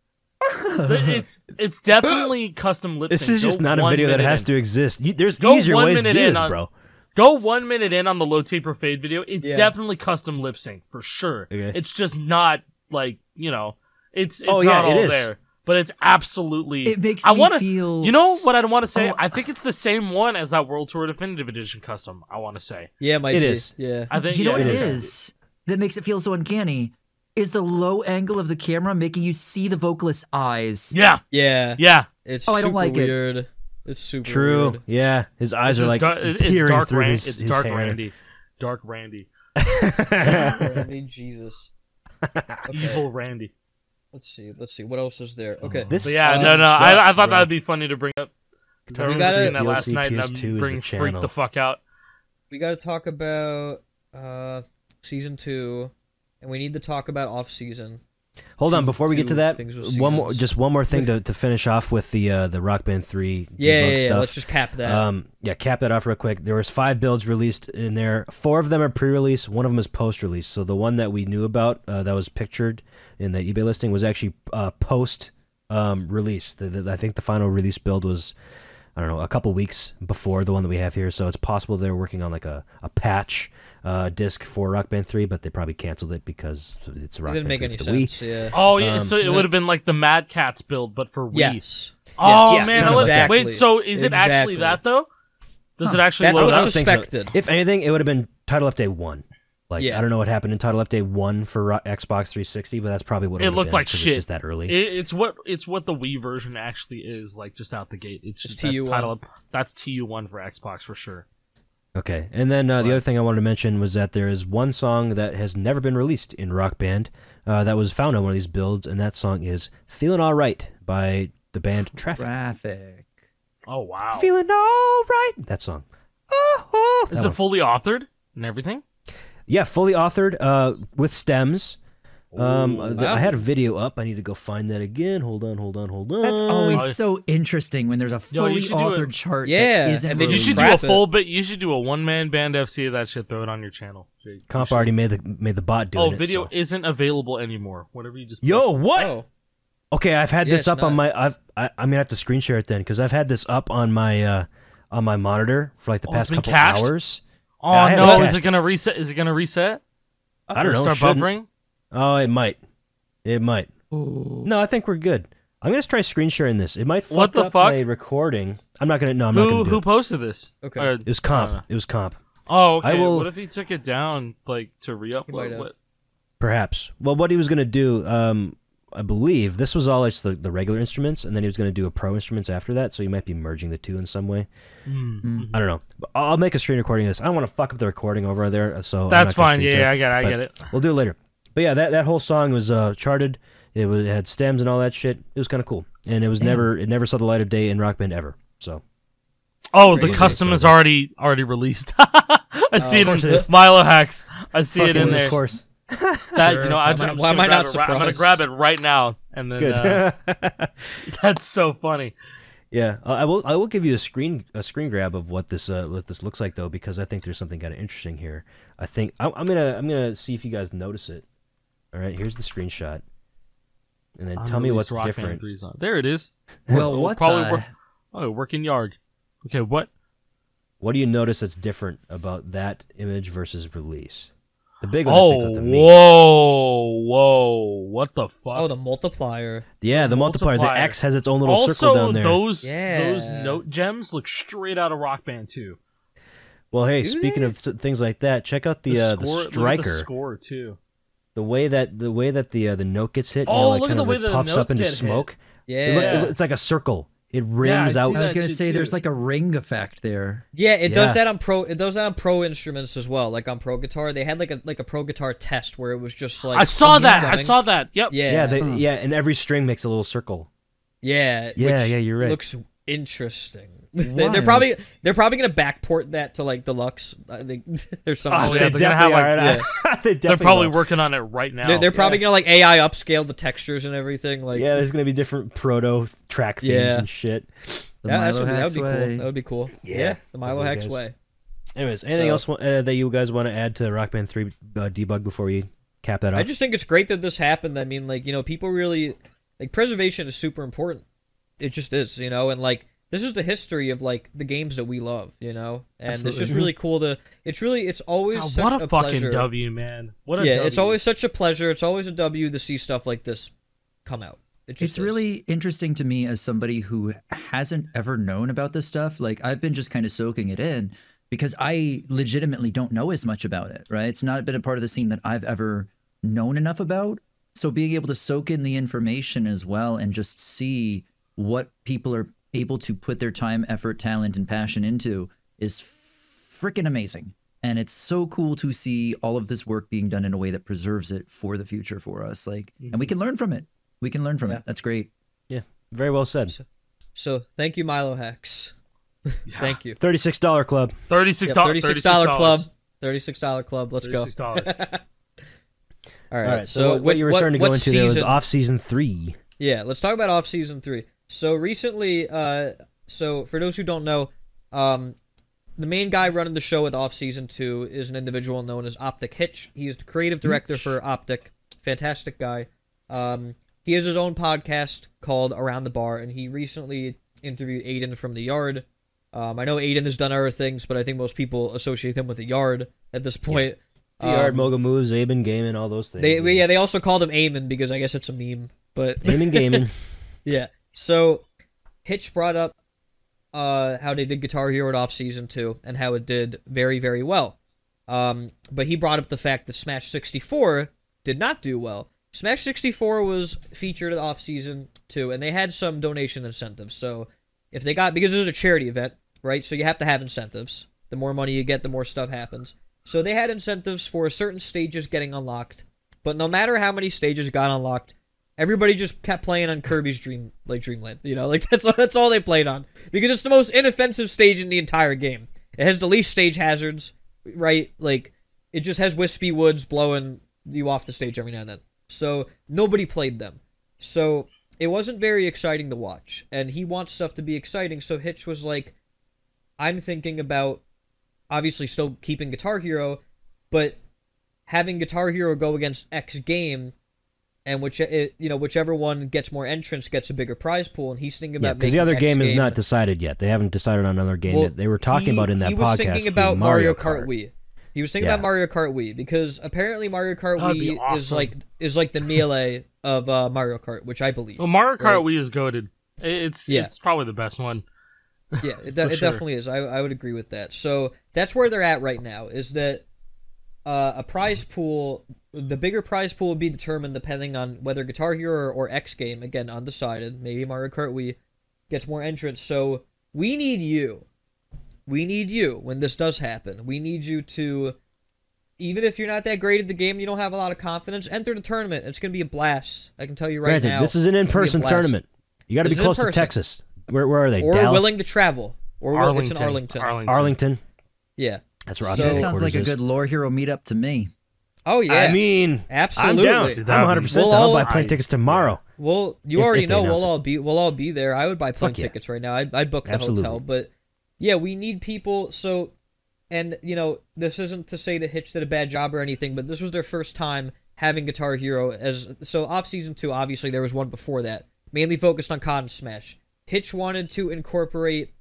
It's it's definitely custom lip This is just Go not a video that has in. to exist. You, there's Go easier ways to minute do in this, on- bro. Go one minute in on the low taper fade video. It's Yeah. definitely custom lip sync for sure. Okay. It's just not like you know, it's it's Oh, yeah, not it all is. there, but it's absolutely. It makes I me wanna, feel. You know what I want to say? Oh, I think it's the same one as that World Tour Definitive Edition custom. I want to say. Yeah, it might It be. is. Yeah. I think you know yeah, what it is. is that makes it feel so uncanny is the low angle of the camera making you see the vocalist's eyes. Yeah, Yeah. yeah. It's Oh, I super don't like it. Weird. It's super True. weird. Yeah, his eyes It's are like dar- it- it's peering dark. through Ran- his, it's his dark hair. Randy. Dark Randy. Randy, Jesus. Okay. Evil Randy. Let's see. Let's see. What else is there? Okay. This But yeah, Uh, no, no. I, I thought bro. that would be funny to bring up. I We remember gotta- seeing that last night and PS2 is I'm the bring freak the fuck out. we got to talk about uh season two, and we need to talk about off season. Hold on, before we get to that, one more, just one more thing to, to finish off with the uh, the Rock Band three. Yeah, yeah, yeah. Let's just cap that. Um, yeah, cap that off real quick. There was five builds released in there. Four of them are pre-release. One of them is post-release. So the one that we knew about uh, that was pictured in the eBay listing was actually uh, post um, release. The, the, I think the final release build was I don't know a couple weeks before the one that we have here. So it's possible they're working on like a, a patch uh, disc for Rock Band three, but they probably canceled it because it's a it Rock didn't Band make 3 any for the Wii. sense. Yeah. Oh yeah, Um, so it would have been like the Mad Cats build, but for Wii. Yes. Oh Yes, man, I was- exactly. wait. So is it actually that though? Does it actually That's load what I up? don't so. suspected. If anything, it would have been title update one. Like Yeah. I don't know what happened in title update one for Xbox 360, but that's probably what it, It would've looked been, like 'cause it's shit. just that early. It, it's what it's what the Wii version actually is like, just out the gate. It's It's just that's TU1. title up. That's TU one for Xbox for sure. Okay, and then uh, the other thing I wanted to mention was that there is one song that has never been released in Rock Band uh, that was found on one of these builds, and that song is "Feeling All Right" by the band Traffic. Traffic. Oh wow! Feeling all right. That song. Oh, oh, Is that it one. fully authored and everything? Yeah, fully authored uh, with stems. Um, Ooh. th- I had a video up. I need to go find that again. Hold on, hold on, hold on. That's always Oh, so interesting when there's a Yo, you fully should do a- authored chart Yeah, that isn't and they You just should do a Craft it. full bit. You should do a one man band FC of that shit. Throw it on your channel. Jake. You Comp should. already made the made the bot doing Oh, it. video so- isn't available anymore. Whatever you just. Yo, posted. what? Oh. Okay, I've had Yeah, this it's up on my. I've, I, I'm gonna have to screen share it then because I've had this up on my uh, on my monitor for like the Oh, it's past been couple cached? hours. Oh Yeah, I had it no! Is cached. it gonna reset? Is it gonna reset? I don't know. Start shouldn't. buffering. Oh, it might. It might. Ooh. No, I think we're good. I'm gonna try screen sharing this. It might fuck What the up fuck? my recording. I'm not gonna. No, I'm not Who gonna do who it. posted this? Okay. Or- It was comp. It was comp. Oh, okay. I will- What if he took it down, like to re-upload? have. What? Perhaps. Well, what he was gonna do, um, I believe this was all just the, the regular instruments, and then he was gonna do a pro instruments after that. So he might be merging the two in some way. Mm. I don't know. But I'll I'll make a screen recording of this. I don't want to fuck up the recording over there, so That's fine. Yeah, yeah, I get, it, I get it. We'll do it later. But yeah, that, that whole song was uh, charted. It was it had stems and all that shit. It was kind of cool, and it was never it never saw the light of day in Rock Band ever. So Oh, the custom is already already released. I see it course in it is. MiloHax. I see it Fucking in of there. course, That Sure. you know, I, Why am am I- just why am gonna I grab not it right- I'm gonna grab it right now, and then good. uh, that's so funny. yeah, uh, I will I will give you a screen a screen grab of what this uh, what this looks like though, because I think there's something kind of interesting here. I think I'm, I'm gonna I'm gonna see if you guys notice it. All right, here's the screenshot, and then tell me what's Rock different. There it is. Well, what probably the? work- Oh, working yard. Okay, what? What do you notice that's different about that image versus release? The big one that sticks Oh, out to me. whoa, whoa! What the fuck? Oh, the multiplier. Yeah, the multiplier. The. X has its own little also, circle down there. those Yeah. those note gems look straight out of Rock Band too. Well, hey, Do speaking they? of things like that, check out the uh, the score, look at striker. the score too. The way that the way that the uh, the note gets hit, you Oh, know, like look at the of way like the puffs notes up into get hit. smoke. Yeah. It look- it look- it's like a circle. It rings I out. I was gonna shit say there's like a ring effect there. Yeah, it does that on pro. It does that on pro instruments as well. Like on pro guitar, they had like a like a pro guitar test where it was just like I saw that. I saw that. Yep. Yeah, Yeah, they, Huh. yeah, and every string makes a little circle. yeah, Yeah, which yeah, you're right. Looks interesting. they, Why? they're probably they're probably gonna backport that to like deluxe. I think there's some. Oh, shit. yeah, they they're gonna have, definitely like- They They're probably will. working on it right now. They're, they're probably gonna like AI upscale the textures and everything. Like yeah, there's gonna be different proto track themes Yeah. and shit. The Yeah, that, Milo should be, that would be way. cool. That would be cool. Yeah. Yeah, the Milo Definitely, Hex guys. way. Anyways, anything So- else uh, that you guys want to add to Rock Band 3 uh, debug before we cap that off? I just think it's great that this happened. I mean, like you know, people really like preservation is super important. It just is, you know, and like this is the history of like the games that we love, you know, and it's Absolutely. just really cool to. It's really, it's always God, such what a, a, fucking pleasure. W, man. What a yeah, W. it's always such a pleasure. It's always a W to see stuff like this come out. It It's is. really interesting to me as somebody who hasn't ever known about this stuff. Like I've been just kind of soaking it in because I legitimately don't know as much about it, right? It's not been a part of the scene that I've ever known enough about. So being able to soak in the information as well and just see what people are able to put their time, effort, talent, and passion into is freaking amazing. And it's so cool to see all of this work being done in a way that preserves it for the future for us. Like, and we mm-hmm. can learn from it. We can learn from Yeah. it. That's great. Yeah. Very well said. so. Thank you, MiloHax. Yeah. Thank you. $36 club. Thirty-six Yep, dollars. Thirty-six dollar club. Thirty-six dollar club. Let's go. $36. All right. All right, so, So, what, what you were what, starting to go into there was season- off season 3. Yeah, let's talk about off season three. So recently, uh, so for those who don't know, um, the main guy running the show with off season two is an individual known as Optic Hitch. He is the creative director Hitch. for Optic. Fantastic guy. Um, he has his own podcast called Around the Bar, and he recently interviewed Aiden from the Yard. Um, I know Aiden has done other things, but I think most people associate him with the Yard at this point. The Yard, Um, Mogul Moves, Aben Gaming, all those things. They, yeah, they also called him Eamon because I guess it's a meme. But Aben Gaming. yeah. So Hitch brought up uh, how they did Guitar Hero at off season two and how it did very, very well. Um, but he brought up the fact that Smash 64 did not do well. Smash 64 was featured at off season two, and they had some donation incentives. So if they got because this is a charity event, right? So you have to have incentives. The more money you get, the more stuff happens. So they had incentives for certain stages getting unlocked. But no matter how many stages got unlocked, everybody just kept playing on Kirby's Dream like Dreamland. You know, like that's that's all they played on because it's the most inoffensive stage in the entire game. It has the least stage hazards, right? Like it just has Whispy Woods blowing you off the stage every now and then. So nobody played them. So it wasn't very exciting to watch. And he wants stuff to be exciting. So Hitch was like, I'm thinking about obviously still keeping Guitar Hero, but having Guitar Hero go against X game, and which it, you know whichever one gets more entrants gets a bigger prize pool. And he's thinking about because the other X game is not decided yet. They haven't decided on another game Well, that they were talking he- about in that he was podcast. thinking about Mario, Kart. Kart Wii. He was thinking Yeah. about Mario Kart Wii because apparently Mario Kart That'd be Wii is like is like the melee of uh, Mario Kart, which I believe. Well, Mario Kart Right. Wii is goaded. It's Yeah. it's probably the best one. yeah, it, de- For it sure. definitely is. I, I would agree with that. So that's where they're at right now. Is that uh, a prize pool? The bigger prize pool will be determined depending on whether Guitar Hero or, or X game, again undecided. Maybe Mario Kart Wii gets more entrants. So we need you. We need you when this does happen. We need you to, even if you're not that great at the game, you don't have a lot of confidence. Enter the tournament. It's gonna be a blast. I can tell you right Granted, now. this is an It's gonna be a in-person tournament. You got to be This is in close to. Texas. Where, where are they? Or Dallas? willing to travel. Or will- it's in Arlington. Arlington. Arlington. Yeah. That's where So- that sounds like a good lore hero meetup to me. Oh yeah. I mean, Absolutely. I'm down. I'm 100. percent We'll down. I'll all- buy plane I- tickets tomorrow. Well, you If- already if know we'll it. all be we'll all be there. I would buy plane Fuck yeah. tickets right now. I'd, I'd book the Absolutely. hotel, but yeah, we need people. So, and you know, this isn't to say that Hitch did a bad job or anything, but this was their first time having Guitar Hero as so off season two. Obviously, there was one before that, mainly focused on COD Smash. Hitch wanted to incorporate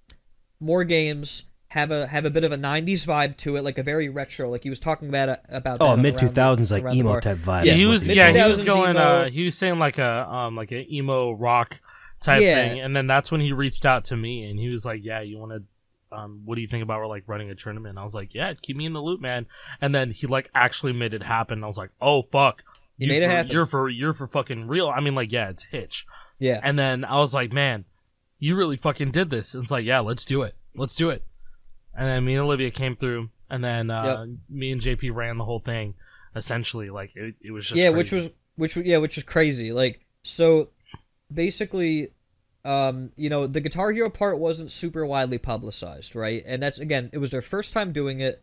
more games. Have a have a bit of a '90s vibe to it, like a very retro. Like he was talking about about. that Oh, mid 2000s like emo type vibe. Yeah, he was yeah he was going uh he was saying like a um like an emo rock type Yeah. thing and then that's when he reached out to me and he was like yeah you want to um what do you think about like running a tournament? And I was like yeah keep me in the loop man. And then he like actually made it happen. I was like oh fuck. He you made it happen. You're for you're for fucking real. I mean like yeah it's Hitch. Yeah, and then I was like man you really fucking did this. And it's like yeah let's do it. Let's do it and then me and Olivia came through and then uh me and JP ran the whole thing essentially like it, it was just yeah, which was which was- yeah, which was crazy. Like so, basically, um, you know, the Guitar Hero part wasn't super widely publicized, right? And that's again, it was their first time doing it.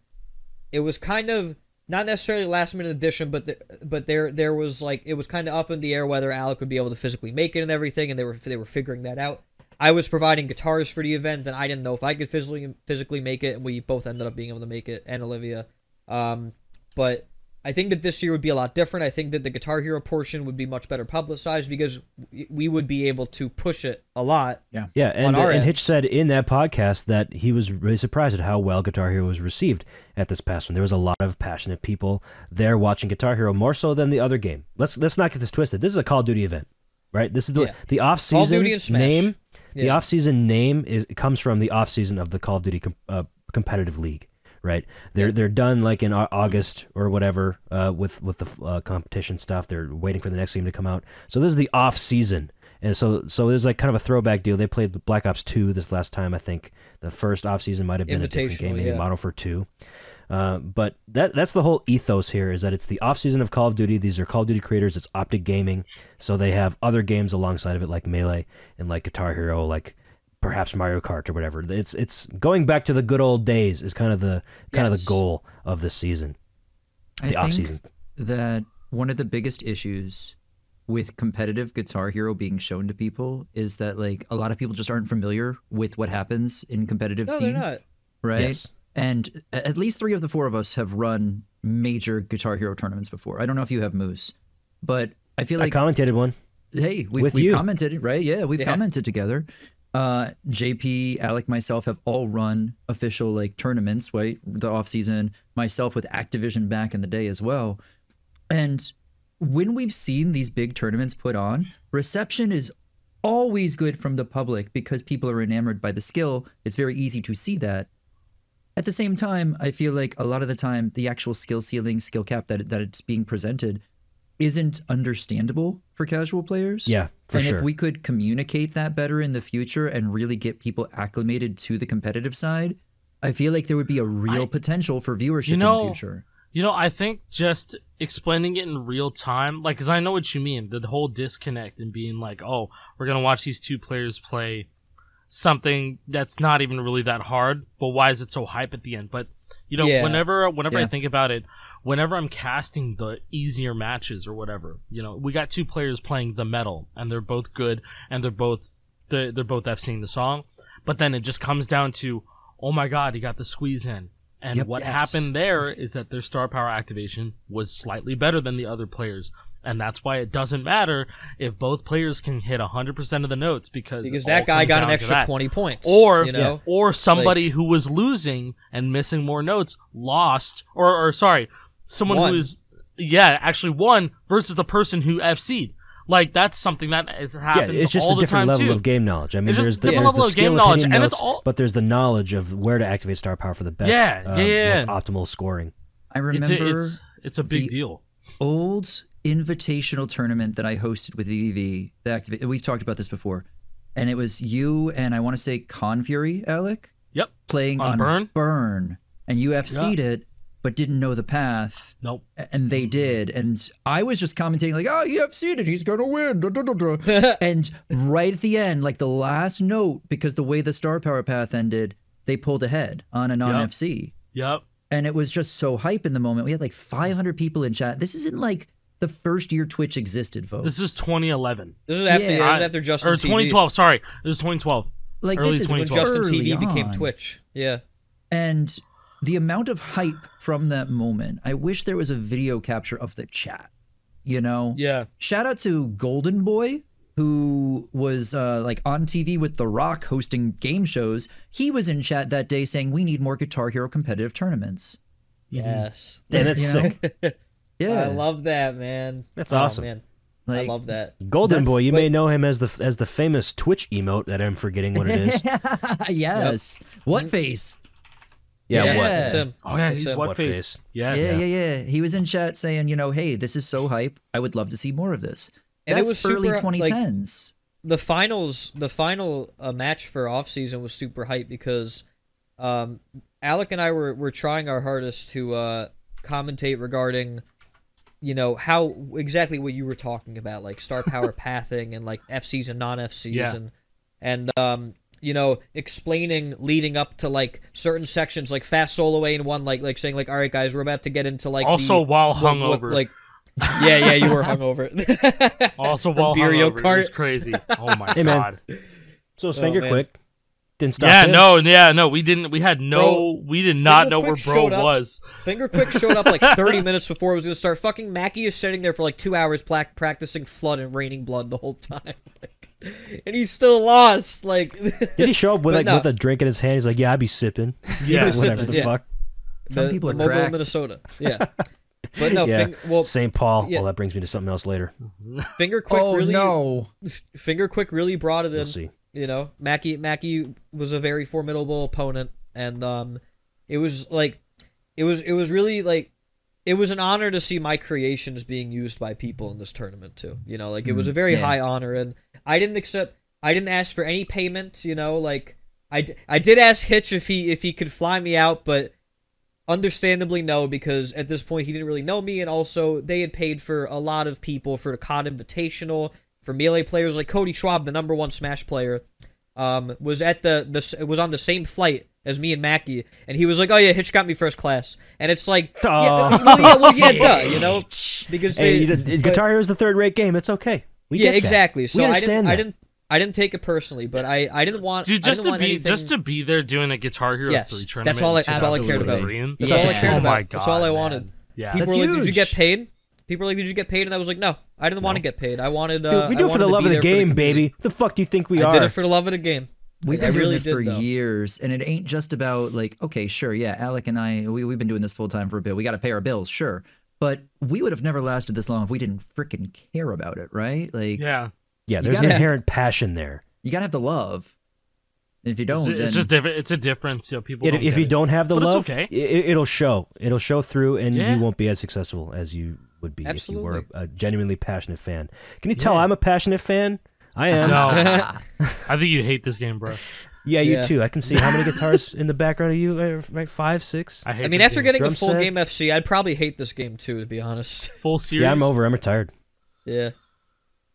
It was kind of not necessarily last minute addition, but the, but there there was like it was kind of up in the air whether Alec would be able to physically make it and everything, and they were they were figuring that out. I was providing guitars for the event, and I didn't know if I could physically physically make it, and we both ended up being able to make it, and Olivia. Um, but I think that this year would be a lot different. I think that the Guitar Hero portion would be much better publicized because we would be able to push it a lot. Yeah. Yeah, and, our and. Hitch said in that podcast that he was really surprised at how well Guitar Hero was received at this past one. There was a lot of passionate people there watching Guitar Hero more so than the other game. Let's let's not get this twisted. This is a Call of Duty event, right? This is the Yeah. the off season Duty Smash. name. The Yeah. off season name is comes from the off season of the Call of Duty com- uh, competitive league. Right, they're they're done like in August or whatever uh, with with the uh, competition stuff. They're waiting for the next game to come out. So this is the off season, and so so there's like kind of a throwback deal. They played Black Ops Two this last time. I think the first off season might have been a different game, maybe yeah. Model for Two. Uh, but that that's the whole ethos here is that it's the off season of Call of Duty. These are Call of Duty creators. It's Optic Gaming, so they have other games alongside of it like Melee and like Guitar Hero, like perhaps Mario Kart or whatever. It's it's going back to the good old days is kind of the kind of the goal of this season. I The off think season. that one of the biggest issues with competitive Guitar Hero being shown to people is that like a lot of people just aren't familiar with what happens in competitive No, scene, they're not. right? Yes. And at least three of the four of us have run major Guitar Hero tournaments before. I don't know if you have Moose, but I feel like I like commentated one. hey, we've, with we've you. commented, right? Yeah, we've Yeah. commented together. Uh, JP, Alec, myself have all run official like tournaments, right? The off season. Myself with Activision back in the day as well. And when we've seen these big tournaments put on, reception is always good from the public because people are enamored by the skill. It's very easy to see that. At the same time, I feel like a lot of the time the actual skill ceiling, skill cap that that it's being presented isn't understandable for casual players. Yeah, for and sure. if we could communicate that better in the future and really get people acclimated to the competitive side, I feel like there would be a real I- potential for viewership You in the future. You know, I think just explaining it in real time, like, because I know what you mean, the whole disconnect and being like, oh, we're going to watch these two players play something that's not even really that hard, but why is it so hype at the end? But, you know, Yeah. whenever whenever I think about it, whenever I'm casting the easier matches or whatever, you know, we got two players playing the metal, and they're both good, and they're both they're, they're both FCing the song, but then it just comes down to, oh my god, he got the squeeze in. And Yep. what Yes. happened there is that their star power activation was slightly better than the other players. And that's why it doesn't matter if both players can hit 100% of the notes because Because that guy got an extra 20 points. Or you know? or somebody Like- who was losing and missing more notes lost or or sorry, someone Won. who is yeah, actually won versus the person who FC'd. Like that's something that has Yeah, happened it's just all a different level too. of game knowledge. I mean, It's there's the, different there's level the of game skill of knowledge, hitting and it's notes, all- but there's the knowledge of where to activate star power for the best, Yeah, um, yeah, yeah. most optimal scoring. I It's remember a, it's it's a big the- deal. old invitational tournament that I hosted with VVV. The we've talked about this before, and it was you and I want to say Con Fury, Alec, Yep. playing On on, Burn? Burn, and you FC'd it, but didn't know the path. Nope. and they did and i was just commentating like oh you have seen it he's gonna win da, da, da, da." and right at the end like the last note because the way the star power path ended they pulled ahead on a non-fc Yep. and it was just so hype in the moment we had like 500 people in chat this isn't like the first year twitch existed folks This is 2011 This is after, Yeah. this is after Justin or TV. 2012. Sorry, this is 2012. like early this is When Justin early TV became. Twitch. Yeah. And the amount of hype from that moment, I wish there was a video capture of the chat. You know? Yeah. Shout out to Golden Boy, who was uh, like on TV with The Rock hosting game shows. He was in chat that day saying, We need more Guitar Hero competitive tournaments. Yes. Damn, that's You know? sick. Yeah. I love that, man. That's Oh, awesome. man. like, I love that. Golden Boy, you but- may know him as the as the famous Twitch emote that I'm forgetting what it is. yes. WutFace? Yeah, Yeah. what? It's. Oh yeah, he's what, WutFace? face? Yes. Yeah, yeah, yeah. He was in chat saying, you know, hey, this is so hype. I would love to see more of this. And it was early super, like- 2010s. the finals the final uh, match for off season was super hype because um Alec and I were were trying our hardest to uh commentate regarding you know how exactly what you were talking about like star power pathing and like FCs and non FCs Yeah. and and um, you know, explaining leading up to like certain sections, like fast soloing in one, like like saying like, all right, guys, we're about to get into like Also the, while what- what- hungover. like. yeah, yeah, you were hungover. Also while Beerio hungover. It was crazy. Oh my Hey, man. god. So it's Oh, finger man. quick. Didn't stop. Yeah, there. no, yeah, no. We didn't. We had no. we did not know where bro showed up. was. Finger Quick showed up like 30 minutes before it was gonna start. Fucking Mackie is sitting there for like two hours pla- practicing flood and raining blood the whole time, and he's still lost. Like, Did he show up with like no. with a drink in his hand? He's like, "Yeah, I'd be sipping." Yeah, whatever sipping, the yeah. fuck. Some the- people the are Mobile. Minnesota. Yeah, but no, yeah, fing- well, St. Paul. yeah. Well, that brings me to something else later. Finger Quick oh really, no! Finger Quick really brought it We'll see. You know, Mackie Mackie was a very formidable opponent, and um, it was like, it was it was really like, it was an honor to see my creations being used by people in this tournament too. You know, like it was Mm, a very yeah. high honor, and I didn't accept, I didn't ask for any payment. You know, like I, d- I did ask Hitch if he if he could fly me out, but understandably no because at this point he didn't really know me and also they had paid for a lot of people for the COD Invitational for melee players like Cody Schwab the number one Smash player um was at the the was on the same flight as me and Mackie and he was like oh yeah Hitch got me first class and it's like yeah, well, yeah well yeah duh you know because Hey, they, you did- but- Guitar Hero is the third rate game. It's okay. We yeah get that. exactly We so I didn't understand I didn't I didn't take it personally but I I didn't want Dude, just to be anything just to be there doing a Guitar Hero Yes, three that's all I- that's all I cared about. that's Yeah. all I cared Oh about my god, that's all I man. wanted Yeah, People That's were like, "Did you get paid?" People were like, "Did you get paid?" And I was like, "No, I didn't want to get paid. I wanted." Uh, Dude, we I do it for the love of the game, community. baby. The fuck do you think we I are? did it for the love of the game. We've I been doing really this did, for though. years, and it ain't just about like, okay, sure, yeah, Alec and I, we, we've been doing this full time for a bit. We got to pay our bills, sure, but we would have never lasted this long if we didn't freaking care about it, right? Like, yeah. yeah, You there's gotta- inherent passion there. you gotta have the love. If you don't, it's then just different. It's a difference. You know, people. It- don't if get you it. don't have the But it's love, okay. it, it'll show. It'll show through, and Yeah. you won't be as successful as you would be if you were a, a genuinely passionate fan. Can you tell Yeah. I'm a passionate fan? I am. No, I think you hate this game, bro. Yeah, you Yeah. too. I can see how many guitars in the background of you. uh, Right, five, six. I hate. I mean, after game. getting a full set? game FC, I'd probably hate this game too, to be honest. full series. Yeah, I'm over. I'm retired. yeah,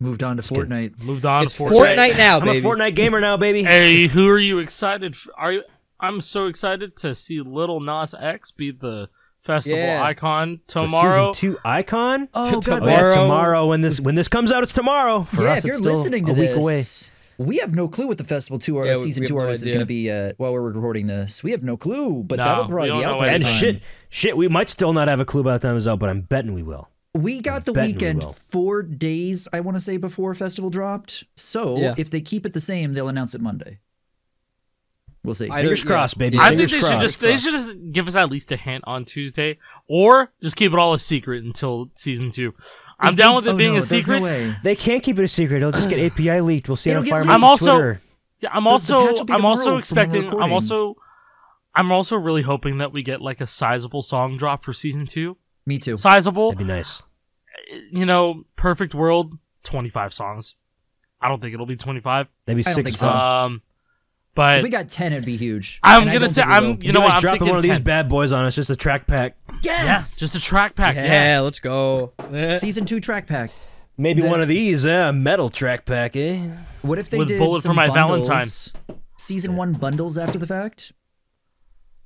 moved on to kidding. Fortnite. Moved on. it's to Fortnite, Fortnite now, baby. I'm a Fortnite gamer now, baby. Hey, who are you excited? For? Are you? I'm so excited to see Lil Nas X be the festival Yeah. icon The tomorrow. season two icon. Oh, To God, Oh, tomorrow. yeah, tomorrow when this when this comes out, it's tomorrow. For yeah, us, if you're it's still listening to a week away. this, we have no clue what the festival two or Yeah, season two no artist is going to be. Uh, while we're recording this, we have no clue, but No, that'll probably don't be out by the And time. shit, shit, we might still not have a clue by the time it's out, but I'm betting we will. We got the betting we weekend will. four days, I want to say, before festival dropped. So Yeah. if they keep it the same, they'll announce it Monday. We'll see. I- Fingers yeah. crossed, baby. I Fingers think they should just they should just give us at least a hint on Tuesday, or just keep it all a secret until season two. I'm If down they- with it oh, being no, a secret. No. They can't keep it a secret. It'll just get API leaked. We'll see it It'll on Fire. I'm also- Twitter. Yeah, I'm The- the also patch will be I'm also tomorrow from when we're expecting I'm also I'm also really hoping that we get like a sizable song drop for season two. Me too. Sizable, That'd be nice. you know, perfect world, 25 songs. I don't think it'll be 25. That'd be I don't six think so. songs. Um, but If we got ten, it'd be huge. I'm And gonna say I'm will. you Be know like what I'm dropping one of these bad boys on us, just a track pack. Yeah, yes. just a track pack. Yeah, Yeah. let's go. Season two track pack. Maybe The- one of these, uh, metal track pack, eh? What if they With did Bullet for some My bundles, Valentine. Season one bundles after the fact.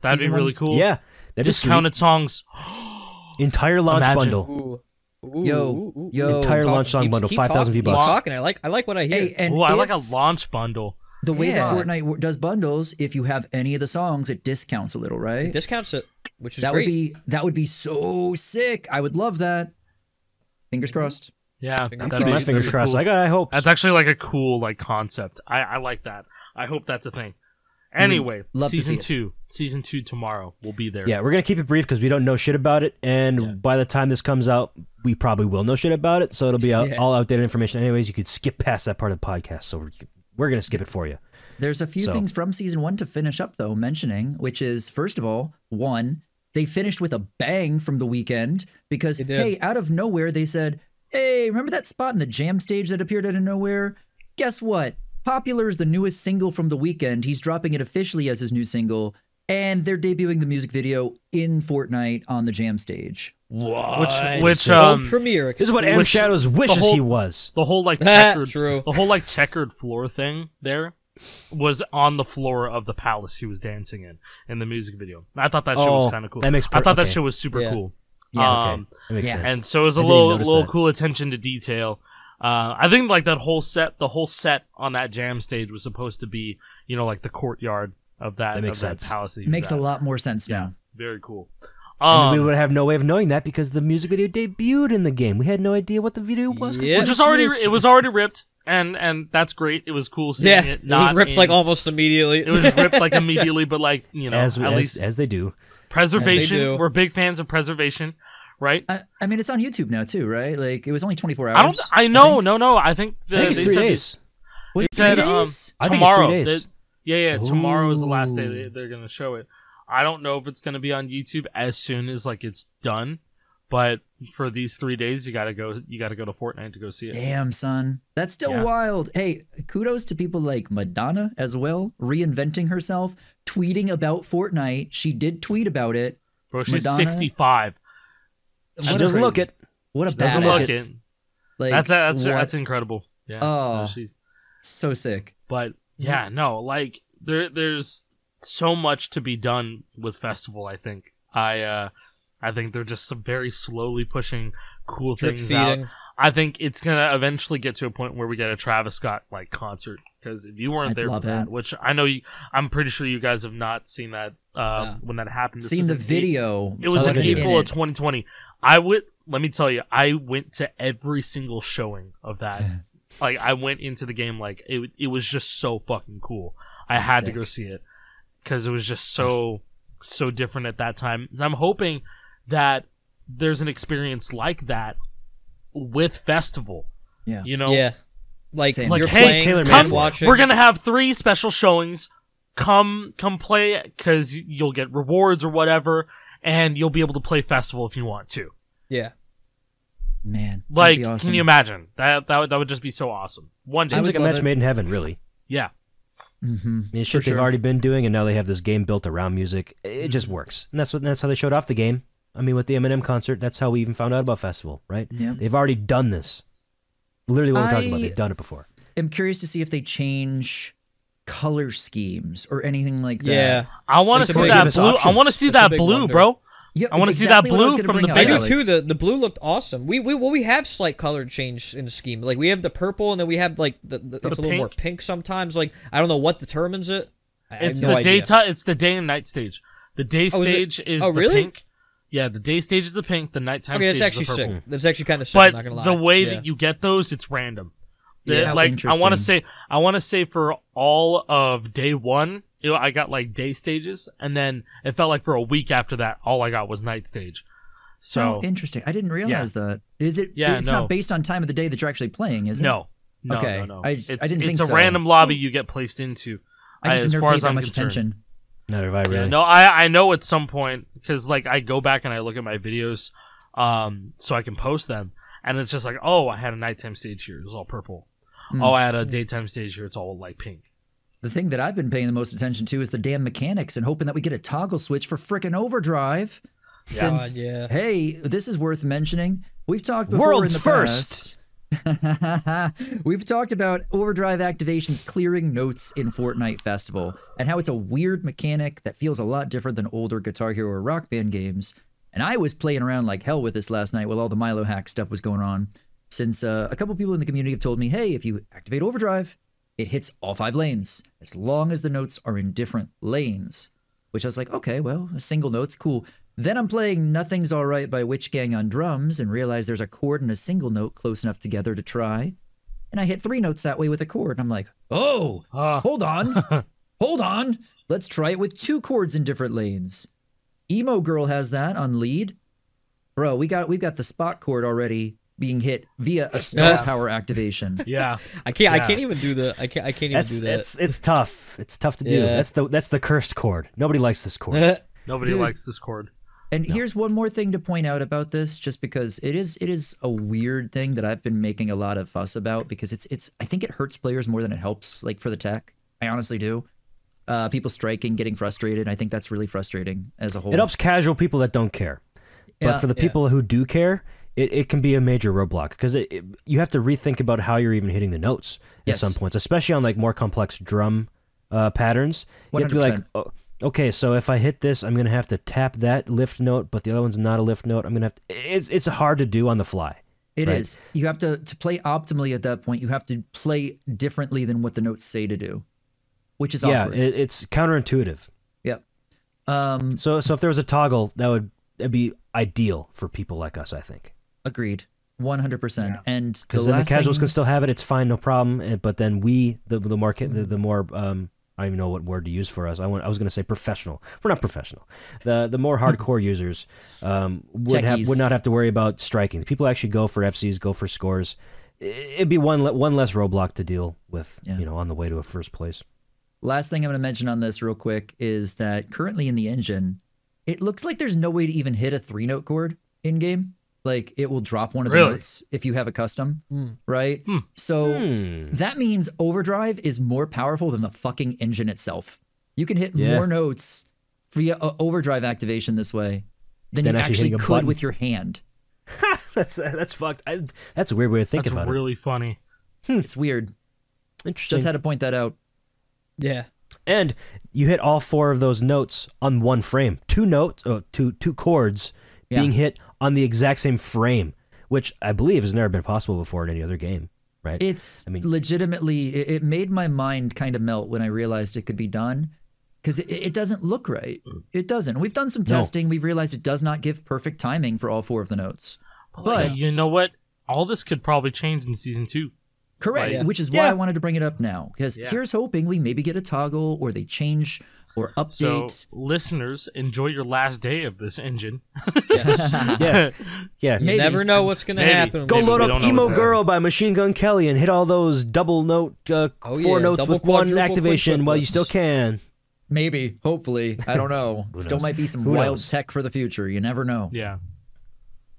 That'd be really one's- cool. Yeah, that is Discounted songs. entire launch Imagine. bundle. Ooh, ooh, Yo, ooh, ooh. yo. Entire Talk- launch song keep- bundle, keep 5,000 talking, keep V-Bucks. talking. I like I like what I hear. Hey, and Oh, I like a launch bundle. The way Yeah. that Fortnite does bundles, if you have any of the songs, it discounts a little, right? discounts it, which is that great. would be that would be so sick. I would love that. Fingers mm-hmm. crossed. Yeah, I'm that'd be my that'd fingers be crossed. cool. I got high hopes. That's actually like a cool like concept. I I like that. I hope that's a thing. Mm. Anyway, love season see it. two, season two tomorrow. We'll be there. Yeah, we're gonna keep it brief because we don't know shit about it, and Yeah. by the time this comes out, we probably will know shit about it. So it'll be out, Yeah. all outdated information. Anyways, you could skip past that part of the podcast. So we're, we're gonna skip it for you. There's a few So- things from season one to finish up, though, mentioning, which is first of all, one, they finished with a bang from The Weeknd because, hey, out of nowhere, they said, hey, remember that spot in the jam stage that appeared out of nowhere? Guess what? Popular is the newest single from The Weeknd. He's dropping it officially as his new single, and they're debuting the music video in Fortnite on the jam stage. Which which World um premiere. This is what Adam Which- Shadows wishes whole- he was. the whole like checkered true. the whole like checkered floor thing there. was on the floor of the palace he was dancing in in the music video. I thought that shit Oh, was kind of cool. that makes I per- thought that okay. shit was super Yeah. cool. Yeah, um, That makes Yeah. sense. and so it was a I little little that. cool attention to detail. Uh, I think like that whole set, the whole set on that jam stage was supposed to be, you know, like the courtyard of that, That makes of that sense. palace. that he was Makes a lot more sense now. Very cool. And we Um, would have no way of knowing that because the music video debuted in the game. We had no idea what the video was. Yeah. which was already it was already ripped, and and that's great. It was cool seeing Yeah, it. it was ripped in- like almost immediately. It was ripped like immediately, but like you know, as, at as, least as they do. preservation. do. We're big fans of preservation, right? I, I mean, it's on YouTube now too, right? Like it was only 24 hours. I don't. I know. think. no, no. I think, the, I think it's they three said days. Was it said, three um, days? I think it's three tomorrow. days. They- yeah, yeah. Tomorrow is the last day they, they're gonna show it. I don't know if it's gonna be on YouTube as soon as like it's done, but for these three days, you gotta go. You gotta go to Fortnite to go see it. Damn, son. That's still Yeah. wild. Hey, kudos to people like Madonna as well, reinventing herself, tweeting about Fortnite. She did tweet about it. Bro, she's Madonna. sixty-five. She What doesn't look crazy- it. What a doesn't badass. look Look it. Like That's that's what- that's incredible. Yeah. Oh. she's so sick. but yeah, mm. no, like there there's so much to be done with festival. I think I uh I think they're just very slowly pushing cool Drip things out. I think it's gonna eventually get to a point where we get a Travis Scott like concert because if you weren't I'd there for that, which I know you, I'm pretty sure you guys have not seen that uh, No. when that happened. Seen the video. it was in. April of 2020. I would let me tell you, I went to every single showing of that. like I went into the game like it. It was just so fucking cool. I That's had to go see it because it was just so so different at that time. I'm hoping that there's an experience like that with festival. Yeah. You know, Yeah, like Same. you're Like, hey, playing, Taylor and Made for it. watching. we're gonna have three special showings. Come, come play because you'll get rewards or whatever, and you'll be able to play festival if you want to. Yeah, Man. Like, awesome. can you imagine that? That would, that would just be so awesome. One day, I Seems would like a match it. made in heaven, really. yeah, Mm-hmm. I mean, shit For they've already been doing, and now they have this game built around music. It just works, and that's what that's how they showed off the game. I mean, with the Eminem concert, that's how we even found out about festival, right? Yeah. They've already done this. Literally, what we're talking about, they've done it before. I'm curious to see if they change color schemes or anything like that. yeah. I want to see that it's blue. I want to see It's a that blue, wonder. bro. Yeah, I wanna see that exactly what I was blue gonna from the bring up. I do too. The the blue looked awesome. We we well we have slight color change in the scheme. Like we have the purple, and then we have like the, the, it's a little more pink? pink sometimes. Like I don't know what determines it. I have It's no the idea. daytime. It's the day and night stage. The day Oh, stage is, oh, the really? pink. Yeah, the day stage is the pink. The nighttime Okay, stage that's is actually the purple. sick. That's actually kind of sick. I'm But not gonna lie. the way Yeah. that you get those, it's random. The- Yeah. Like I want to say, I want to say for all of day one, you know, I got like day stages, and then it felt like for a week after that, all I got was night stage. So oh, interesting. I didn't realize that. Is it? Yeah, it's no. not based on time of the day that you're actually playing, is it? no, no, Okay, no, no. I- I it's, didn't it's think a so. random lobby you get placed into. I just as never far paid as that I'm much concerned. attention. Neither have I Yeah, really. no, I I know at some point because like I go back and I look at my videos, um, so I can post them, and it's just like, oh, I had a nighttime stage here, it's all purple. Hmm. Oh, I had a daytime stage here, it's all like pink. The thing that I've been paying the most attention to is the damn mechanics and hoping that we get a toggle switch for frickin' overdrive. Since God, yeah. hey, this is worth mentioning. We've talked before World's in the first. past. We've talked about overdrive activations clearing notes in Fortnite Festival and how it's a weird mechanic that feels a lot different than older Guitar Hero or Rock Band games. And I was playing around like hell with this last night while all the Milo hack stuff was going on. Since uh, a couple people in the community have told me, hey, if you activate overdrive, it hits all five lanes as long as the notes are in different lanes. Which I was like, okay, well, a single note's cool. Then I'm playing Nothing's Alright by Witch Gang on drums and realize there's a chord and a single note close enough together to try. And I hit three notes that way with a chord. And I'm like, oh, Uh, hold on, hold on. Let's try it with two chords in different lanes. Emo Girl has that on lead. Bro, we got we've got the spot chord already being hit via a star Yeah. power activation. yeah, I can't. I can't even do the. I can't. I can't even That's do that. it's it's tough. It's tough to do. Yeah. That's the that's the cursed chord. Nobody likes this chord. nobody Dude. likes this chord. And here's one more thing to point out about this, just because it is it is a weird thing that I've been making a lot of fuss about because it's it's I think it hurts players more than it helps, like for the tech. I honestly do. Uh, people striking, getting frustrated. I think that's really frustrating as a whole. It helps casual people that don't care. But Yeah, for the yeah. people who do care, it, it can be a major roadblock because you have to rethink about how you're even hitting the notes Yes. at some points, especially on like more complex drum uh, patterns. You have to be like, oh, okay, so if I hit this, I'm gonna have to tap that lift note, but the other one's not a lift note. I'm gonna have to. It's it's hard to do on the fly. It is. Right. You have to to play optimally at that point. You have to play differently than what the notes say to do, which is yeah, awkward. it, it's counterintuitive. yep. Um, So so if there was a toggle, that would that'd be ideal for people like us, I think. Agreed. One hundred percent. And the Because then the casuals thing, can still have it; it's fine, no problem. But then we, the the more ca- the, the more um, I don't even know what word to use for us. I want I was going to say professional. We're not professional. The the more hardcore users um, would have would not have to worry about striking. People actually go for FCs, go for scores. It'd be one one less roadblock to deal with, Yeah. you know, on the way to a first place. last thing I'm going to mention on this real quick is that currently in the engine, it looks like there's no way to even hit a three note chord in game. Like it will drop one of the Really? notes if you have a custom, Hmm. right? Hmm. So Hmm. that means overdrive is more powerful than the fucking engine itself. You can hit Yeah. more notes via a overdrive activation this way than Than you actually actually could button. with your hand. that's that's fucked. I, that's a weird way to think That's about really funny. It's weird. Interesting. Just had to point that out. Yeah. and you hit all four of those notes on one frame. Two notes, oh, two two chords Yeah. being hit on the exact same frame, which I believe has never been possible before in any other game, right? It's I mean- legitimately, it, it made my mind kind of melt when I realized it could be done because it, it doesn't look right. Hmm. It doesn't. We've done some No. testing. We've realized it does not give perfect timing for all four of the notes. But- you know what? All this could probably change in season two. Correct, Right. which is why Yeah. I wanted to bring it up now because Yeah. here's hoping we maybe get a toggle or they change or So, update. listeners, enjoy your last day of this engine. yeah, yeah. Maybe. You never know what's gonna happen. Go Maybe load up "Emo Girl" by Machine Gun Kelly and hit all those double note, uh, Oh, four yeah, notes double, with one quadruple, activation while you still can. maybe, hopefully, I don't know. Still knows? might be some Who wild knows? tech for the future. You never know. yeah.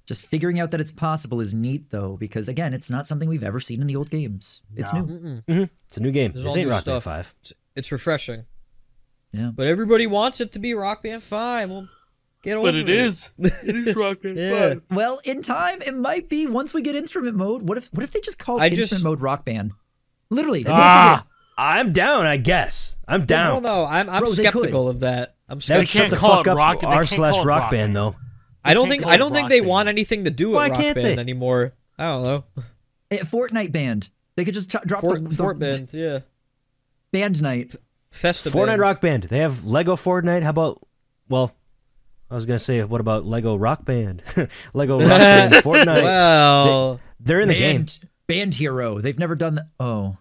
Just figuring out that it's possible is neat though, because again, it's not something we've ever seen in the old games. It's No. new. It's a new game. This is This all ain't new Rock stuff. Five. It's, it's refreshing. Yeah. But everybody wants it to be Rock Band Five. Well, get over it. But it is. It is Rock Band Yeah. 5. Well, in time, it might be once we get instrument mode. What if what if they just called I instrument just- mode rock band? Literally. Ah, I'm down. I guess I'm down. I don't know. I'm, I'm Bro, skeptical of that. I'm skeptical. would shut can't the call fuck it rock- they r slash rock rock band band. though. I don't think I don't think they Band. want anything to do with Why Rock can't Band they? anymore. I don't know. Eh, Fortnite band. They could just t- drop Fort, the, the Fort Band, yeah. band night. Festa Fortnite Band. Rock Band. They have Lego Fortnite. How about? Well, I was gonna say, what about Lego Rock Band? Lego Rock Band Fortnite. Well, They're in the game. band, band hero. They've never done that. Oh,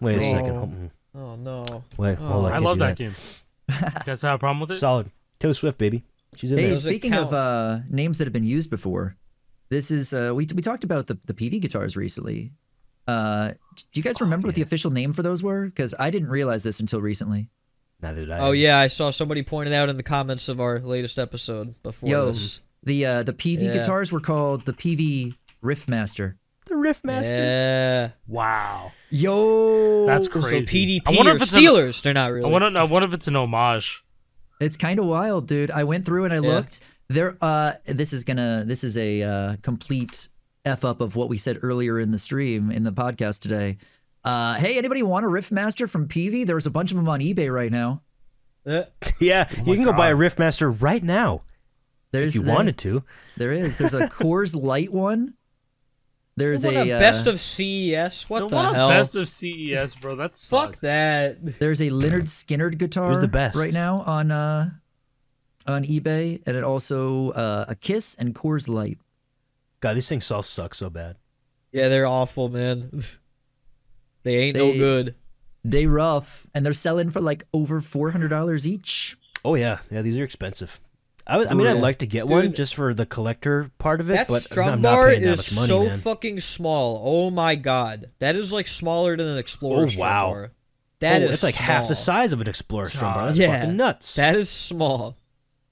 Wait a Oh. second. Hold oh no. Wait, hold on. I can't love do that game. You guys have a problem with it? Solid. Taylor Swift, baby. She's in hey, there. Speaking of uh, names that have been used before, this is uh, we we talked about the the PV guitars recently. Uh, do you guys remember what the official name for those were? Because I didn't realize this until recently. Neither did I. Oh yeah, I saw somebody pointed out in the comments of our latest episode before Yo, this. the uh, the PV Yeah. guitars were called the PV Riffmaster. the Riff Master. Yeah. Wow. Yo, That's crazy. So. PDP I wonder or if it's an- Steelers? They're not really. I really. wonder, I wonder if it's an homage. It's kind of wild, dude. I went through and I Yeah. looked. There, uh, this is gonna, this is a uh, complete f up of what we said earlier in the stream in the podcast today. Uh, hey, anybody want a Riffmaster from PV? There's a bunch of them on eBay right now. Eh, Yeah, you can go buy a God. Master right now There's, if you there's- wanted to. There is. There's a Coors Light one. There's what a, a uh, best of CES. What The the, hell? best of CES, bro. That's Fuck that. there's a Lynyrd Skynyrd guitar. Who's the best? right now on uh on eBay, and it also uh, a Kiss and Coors Light. God, these things all suck so bad. Yeah, they're awful, man. they ain't no good. They rough, and they're selling for like over four hundred dollars each. Oh yeah, yeah, these are expensive. I, would- I mean, Yeah. I'd like to get one just for the collector part of it, That but strum I'm not bar paying that is much money, so man. fucking small. Oh my god, that is like smaller than an Explorer Oh, strum wow. bar. That oh, is it's like half the size of an Explorer strum bar. That's Yeah. fucking nuts. That is small.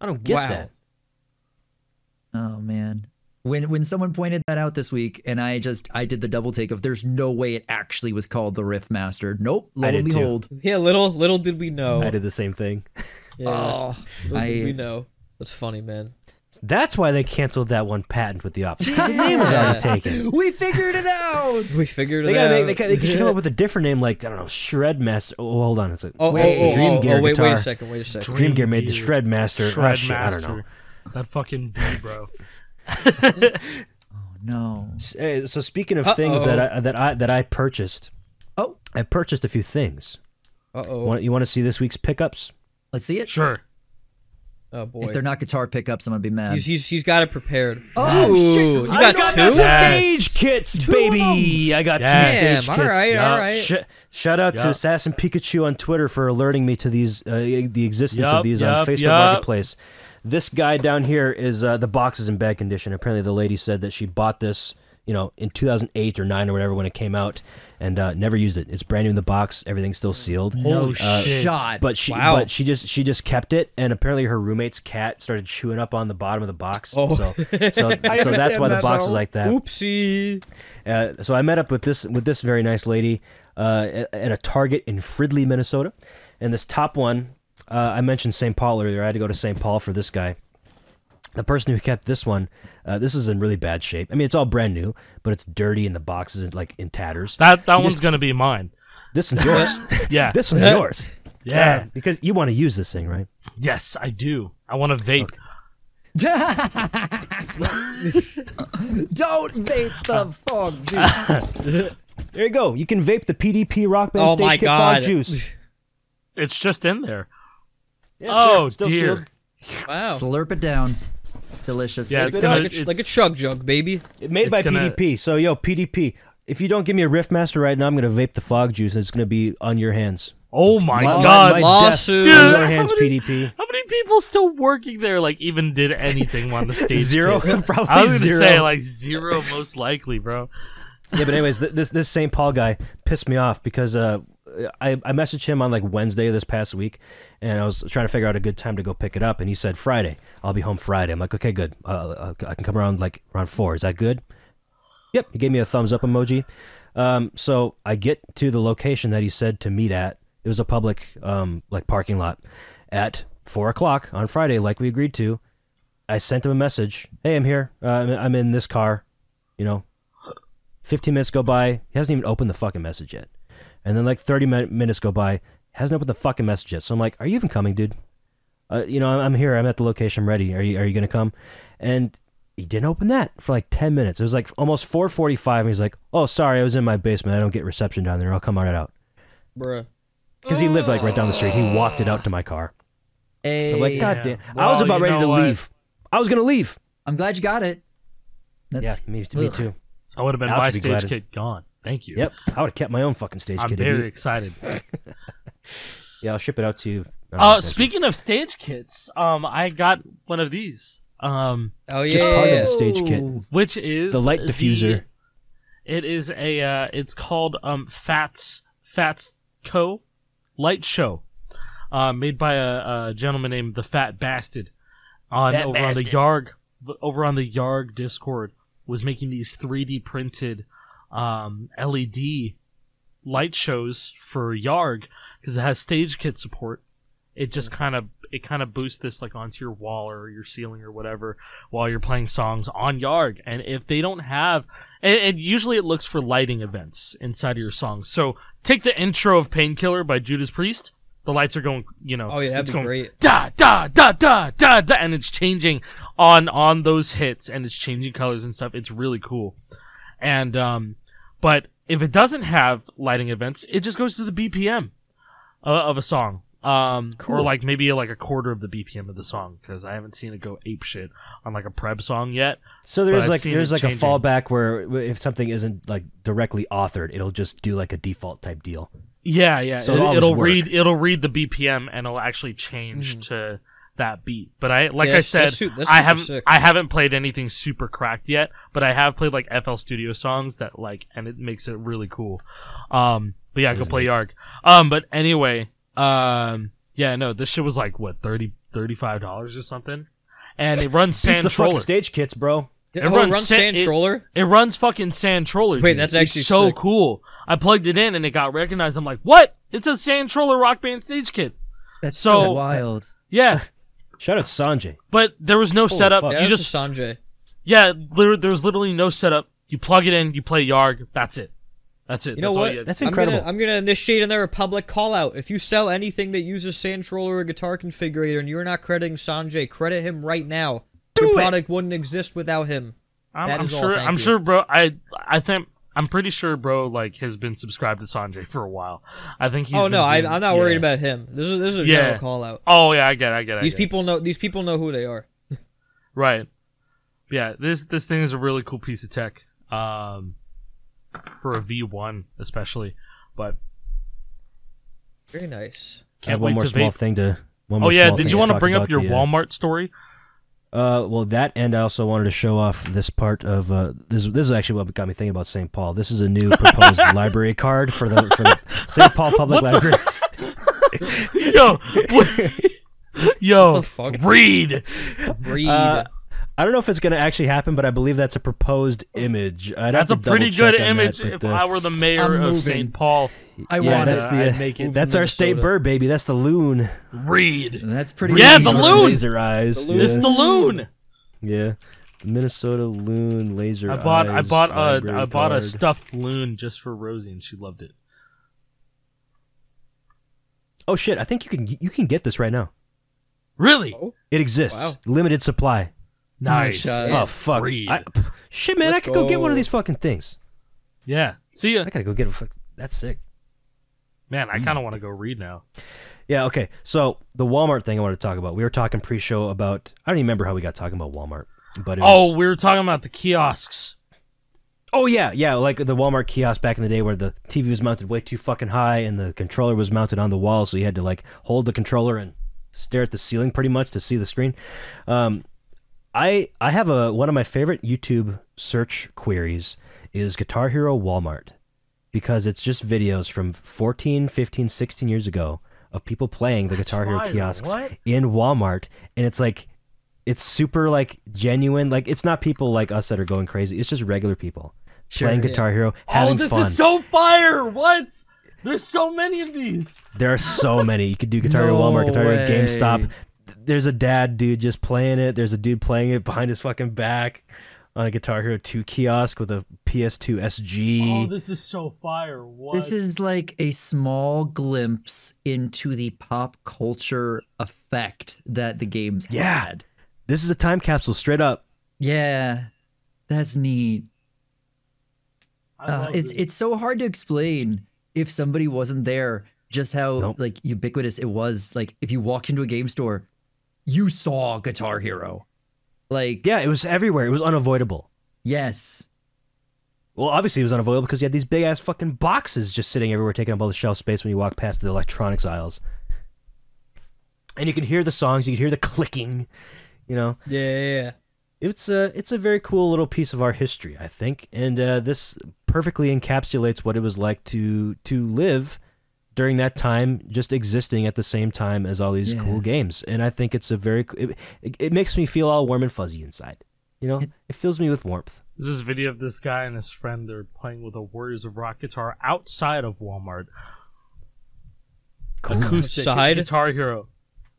I don't get wow. that. Oh man. When when someone pointed that out this week, and I just I did the double take of there's no way it actually was called the Riff Master. Nope. Lo and did too. behold. Yeah, little little did we know. I did the same thing. Yeah, Oh, little did we know. That's funny, man. That's why they canceled that one patent with the office. 'cause The name was already taken. We figured it out. We figured it They, gotta, out. make, they, gotta- they should come up with a different name, like I don't know, Shred Master. Oh, hold on, it's like Oh, oh, Wait, oh, Dream oh, Gear oh, wait, guitar. wait a second, wait a second. Dream Gear made the Gear. Shred Master. Ah, Shred shit, Master. I don't know. That fucking V, bro. Oh no. S- eh, So speaking of things that I, that I that I purchased, Oh, I purchased a few things. Uh oh. You want to see this week's pickups? let's see it. Sure. Oh boy. If they're not guitar pickups, I'm gonna be mad. He's, he's, he's got it prepared. Oh, Ooh, shit. you got, got two? the Yes. stage kits, Two baby. I got Yes. two Damn, stage all kits. right, Yup. all right. Sh- shout out to Assassin Pikachu on Twitter for alerting me to these uh, the existence of Yup, these on Facebook yup. Marketplace. This guy down here is uh, the box is in bad condition. Apparently, the lady said that she bought this, you know, in 2008 or nine or whatever when it came out, and uh, never used it. It's brand new in the box. Everything's still sealed. no Holy shit. shot. But she, Wow. but she just she just kept it, and apparently her roommate's cat started chewing up on the bottom of the box. Oh. So, so, so that's understand why the that, box is like that. Oopsie. Uh, so I met up with this with this very nice lady uh, at, at a Target in Fridley, Minnesota, and this top one uh, I mentioned St. Paul earlier. I had to go to St. Paul for this guy. The person who kept this one, uh, this is in really bad shape. I mean, it's all brand new, but it's dirty and the box is like in tatters. That that You one's just- gonna be mine. This one's yours. Yeah. this one's yours. yeah. because you want to use this thing, right? Yes, I do. I want to vape. Don't vape the fog juice. There you go. You can vape the PDP Rock Band Oh Stage my Kit Fog God. Juice. It's just in there. Yeah, Oh still dear. sealed. Wow. Slurp it down. Delicious. Yeah, Like it's gonna like, a, it's, like a chug jug, baby. It made by gonna- PDP. So yo, PDP. If you don't give me a Riffmaster right now, I'm gonna vape the fog juice, and it's gonna be on your hands. Oh my Law- god. My Lawsuit. death on your hands, how many- PDP. How many people still working there like even did anything on the stage? Zero, probably I was gonna zero. say like zero, most likely, bro. yeah, but anyways, th- this this St. Paul guy pissed me off because uh, I I messaged him on like Wednesday this past week, and I was trying to figure out a good time to go pick it up, and he said Friday. I'll be home Friday. I'm like, okay, good. Uh, I can come around like around four. Is that good? Yep. He gave me a thumbs up emoji. Um, so I get to the location that he said to meet at. It was a public um like parking lot at four o'clock on Friday, like we agreed to. I sent him a message. Hey, I'm here. Uh, I'm, I'm in this car. You know, 15 minutes go by. He hasn't even opened the fucking message yet. And then like 30 minutes go by. Hasn't opened the fucking message yet. So I'm like, are you even coming, dude? Uh, you know, I'm, I'm here. I'm at the location. I'm ready. Are you, are you going to come? And he didn't open that for like 10 minutes. It was like almost 445. And he's like, oh, sorry. I was in my basement. I don't get reception down there. I'll come right out. Bruh. Because he lived like right down the street. He walked it out to my car. Hey, I'm like, God Yeah. damn. I was about ready to what? leave. I was going to leave. I'm glad you got it. That's yeah, me, me too. I would have been Alex my would be stage glad. kit gone. Thank you. Yep. I would have kept my own fucking stage I'm kit. very excited. Yeah, I'll ship it out to you. uh, Uh, speaking of stage kits, um, I got one of these. Um, Oh yeah. Just part of the stage kit. which is The light diffuser. It is a. Uh, it's called um Fats Fats Co. Light Show, uh, made by a, a gentleman named the Fat Bastard on Fat over on the Yarg over on the Yarg Discord was making these 3D printed um, LED light shows for Yarg because it has stage kit support. It just kind of it kind of boosts this like onto your wall or your ceiling or whatever while you're playing songs on Yarg. And if they don't have, and, and usually it looks for lighting events inside of your songs. So take the intro of Painkiller by Judas Priest. The lights are going, you know. Oh yeah, that'd it's be going great. da da da da da da, and it's changing on on those hits, and it's changing colors and stuff. It's really cool. And um, but if it doesn't have lighting events, it just goes to the BPM uh, of a song. Um, or like maybe like a quarter of the BPM of the song because I haven't seen it go ape shit on like a preb song yet. So there's like there's like a fallback where if something isn't like directly authored, it'll just do like a default type deal. Yeah, yeah. So it, it'll will read it'll read the BPM and it'll actually change to that beat. But I like Yeah, I said, that's that's I haven't sick. I haven't played anything super cracked yet, but I have played like FL Studio songs that like and it makes it really cool. Um but yeah, go is play neat. Yarg. Um but anyway, um yeah, no, this shit was like what 30 35 dollars or something. And it runs Sand the Troller. stage kits, bro. It oh, runs it runs sa- Santroller. It runs fucking Santroller. Wait, dude. that's It's actually so sick. cool. I plugged it in and it got recognized. I'm like, what? It's a Santroller Rock Band stage kit. That's so, So- wild. Yeah. Shout out Sanjay. But there was no setup. fuck. Yeah, you just just Sanjay. yeah, there was literally no setup. You plug it in, you play Yarg. That's it. That's it. You know That's all what? you- That's I'm incredible. gonna I'm gonna initiate another public call out. If you sell anything that uses Santroller or a guitar configurator and you're not crediting Sanjay, credit him right now. Your it. product wouldn't exist without him. I'm, That I'm is all, sure. thank I'm you. sure, bro. I I think I'm pretty sure, bro. Like has been subscribed to Sanjay for a while. I think he's. oh no, I, doing- I'm not worried about him. This is this is a Yeah. general call out. Oh yeah, I get. It, I get. It, I These get it. people know these people know who they are. Right. Yeah. This this thing is a really cool piece of tech. Um, for a V1 especially, but Very nice. can I have can't one wait more to small vape. thing to. One Oh more oh yeah, small did thing you want to bring up your the, uh, Walmart story? Uh, well, that and I also wanted to show off this part of uh, this. This is actually what got me thinking about St. Paul. This is a new proposed library card for the for the St. Paul Public What Libraries. Yo, wait. yo, What the fuck? read. Read. Uh, I don't know if it's going to actually happen, but I believe that's a proposed image. I'd That's a pretty good check on that, image. if uh, I were the mayor I'm of. St. Paul, I yeah, want that's it. the I'd make it that's our state bird, baby. That's the loon. Reed. That's pretty. Yeah, the loon. Laser eyes. The loon. It's the loon. Yeah. The Minnesota loon laser I bought. I bought a. library I bought a stuffed loon just for Rosie, and she loved it. Oh shit! I think you can you can get this right now. Really Oh. It exists. Wow. Limited supply. Nice. shot. oh fuck! I, pff, shit, man! Let's I could go. get one of these fucking things. Yeah. See ya, I gotta go get a. fuck- That's sick. man. Mm. I kind of want to go read now. Yeah. Okay. So the Walmart thing I wanted to talk about. We were talking pre-show about. I don't even remember how we got talking about Walmart, but it was, Oh, we were talking about the kiosks. Oh yeah, yeah, like the Walmart kiosk back in the day where the TV was mounted way too fucking high and the controller was mounted on the wall, so you had to like hold the controller and stare at the ceiling pretty much to see the screen. Um, I I have a one of my favorite YouTube search queries is Guitar Hero Walmart because it's just videos from 14, 15, 16 years ago of people playing the That's Guitar Hero fire. kiosks What? in Walmart and it's like it's super like genuine like it's not people like us that are going crazy it's just regular people Sure, playing yeah. Guitar Hero oh, having oh, this fun is so fire! What? There's so many of these. there are so many you could do Guitar Hero Walmart Guitar Hero. GameStop there's a dad dude just playing it there's a dude playing it behind his fucking back on a Guitar Hero 2 kiosk with a PS2 SG Oh, this is so fire! What? This is like a small glimpse into the pop culture effect that the games Yeah. had. this is a time capsule straight up Yeah, that's neat. Uh, it's this. it's so hard to explain if somebody wasn't there. Just how Nope. like ubiquitous it was. Like if you walked into a game store, you saw Guitar Hero. Like yeah it was everywhere it was unavoidable yes, Well, obviously it was unavoidable because you had these big ass fucking boxes just sitting everywhere, taking up all the shelf space when you walk past the electronics aisles. And you can hear the songs, you can hear the clicking, you know. Yeah, yeah, yeah. It's a it's a very cool little piece of our history, I think, and uh, this perfectly encapsulates what it was like to to live during that time, just existing at the same time as all these Yeah. cool games. And I think it's a very it, it, it makes me feel all warm and fuzzy inside. You know, It- it fills me with warmth. This is video of this guy and his friend. They're playing with a Warriors of Rock guitar outside of Walmart. Acoustic Outside? Guitar Hero.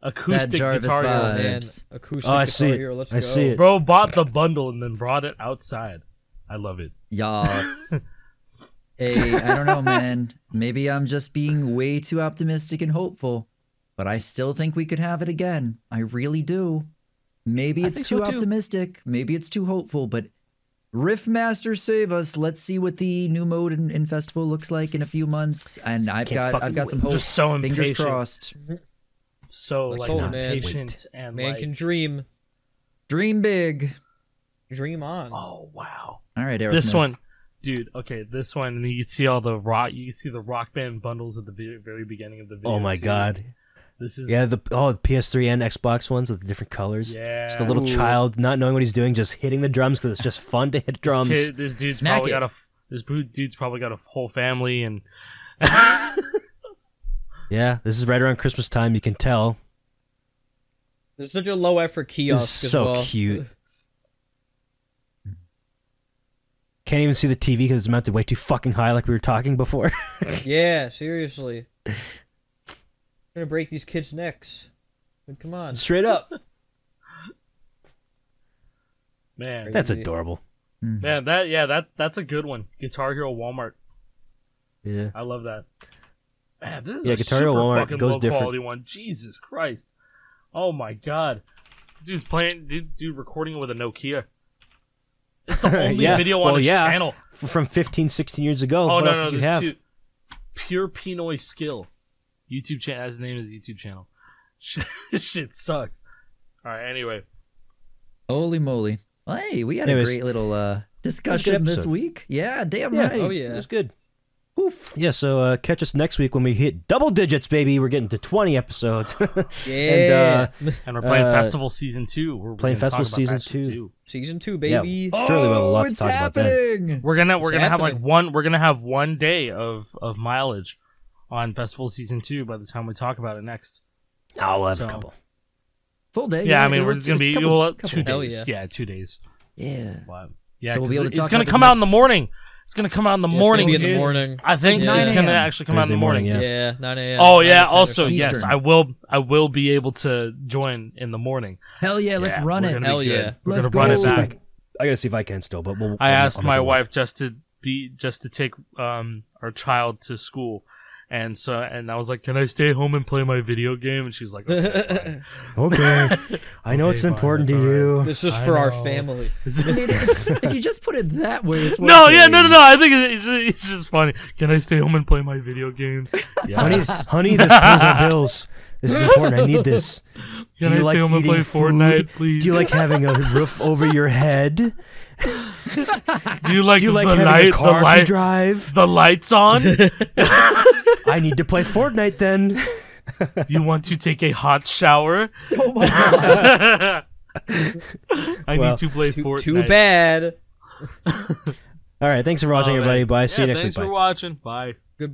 Acoustic Jarvis Guitar Hero. vibe. Man, Vibes. acoustic Oh, I guitar see it. Hero, Let's I go. see it. Bro bought the bundle and then brought it outside. I love it. yes. hey, I don't know, man. Maybe I'm just being way too optimistic and hopeful, but I still think we could have it again. I really do. Maybe it's too so, too. optimistic. Maybe it's too hopeful, but Riffmaster save us. Let's see what the new mode in, in festival looks like in a few months. And I've Can't got I've got some wait. hope. Just so Fingers impatient. crossed. Mm-hmm. So Let's like hope, man. impatient and Man like, can dream. Dream big. Dream on. Oh wow. All right, Aerosmith. This one, dude. Okay, this one. And you can see all the rock. You can see the rock band bundles at the very, very beginning of the video. Oh my too. god. This is Yeah, the oh the PS3 and Xbox ones with the different colors. Yeah. Just a little Ooh. child not knowing what he's doing, just hitting the drums because it's just fun to hit This, drums. kid, this dude's Smack probably it. got a. f- This dude's probably got a whole family and. Yeah, this is right around Christmas time. You can tell. There's such a low effort This kiosk is as so well. cute. Can't even see the TV because it's mounted way too fucking high, like we were talking before. yeah, seriously. I'm gonna break these kids' necks. But come on. Straight up. Man, that's adorable. Mm. Man, that yeah, that that's a good one. Guitar Hero Walmart. Yeah, I love that. Man, this is yeah, a Guitar Hero Walmart goes different. Quality one. Jesus Christ! Oh my God, dude's playing, dude, dude recording it with a Nokia. It's the only Yeah, video on well, his yeah. channel. F- From 15, 16 years ago. Oh what no, else no, did you there's have? two. Pure Pinoy Skill, YouTube channel. His name is YouTube channel. Shit, shit sucks. All right, anyway. Holy moly! Well, hey, we had Anyways. a great little uh, discussion this week. Yeah, damn Yeah. right. Oh yeah. It yeah. was good. Oof. Yeah, so uh, catch us next week when we hit double digits, baby. We're getting to 20 episodes. Yeah. And, uh, And we're playing Uh, Festival Season Two. We're we're playing gonna talk Festival about Season that shit, two. Season two, Yeah. baby. Surely we'll have a lot oh, to it's talk about then. happening. We're gonna we're gonna have like one we're gonna have one day of of mileage on Festival Season Two by the time we talk about it next. oh, we'll have So- a couple. Full day. Yeah, I mean we're gonna be a couple- well, couple two Hell days. yeah. Yeah. two days. Yeah. Wow. Yeah, So we'll be 'cause able to it's gonna about the come out in the next- morning. It's gonna come out in the Yeah, it's gonna morning. be in the morning. I think like it's gonna actually come out in the morning. morning, Yeah, 9 a.m. Oh yeah. 10 Also, yes, Eastern. I will. I will be able to join in the morning. Hell yeah, let's run it. Hell good. yeah. We're Let's gonna run go. it See if I, I gotta see if I can still, but we'll. I I'll- asked I'll my make work. wife just to be just to take um our child to school, and so and I was like, "Can I stay home and play my video game?" And she's like, "Okay. Okay, I know Okay, it's fine, important to you. This is I for our family. I mean, if you just put it that way, it's no, yeah, no, no, no. I think it's, it's, it's just funny. Can I stay home and play my video games? Honey, Yes. honey, this pays our bills. This is important. I need this. Can Do I you stay like home and play eating Fortnite, please? Do you like having a roof over your head? Do you like Do you like the having light? a car the to drive? The lights on? I need to play Fortnite then. you want to take a hot shower? Oh my god. I Well, need to play Too, Fortnite. too bad. All right, thanks for watching, Oh, man. everybody. Bye. See you Yeah, next week. Thanks Bye. for watching. Bye. Goodbye.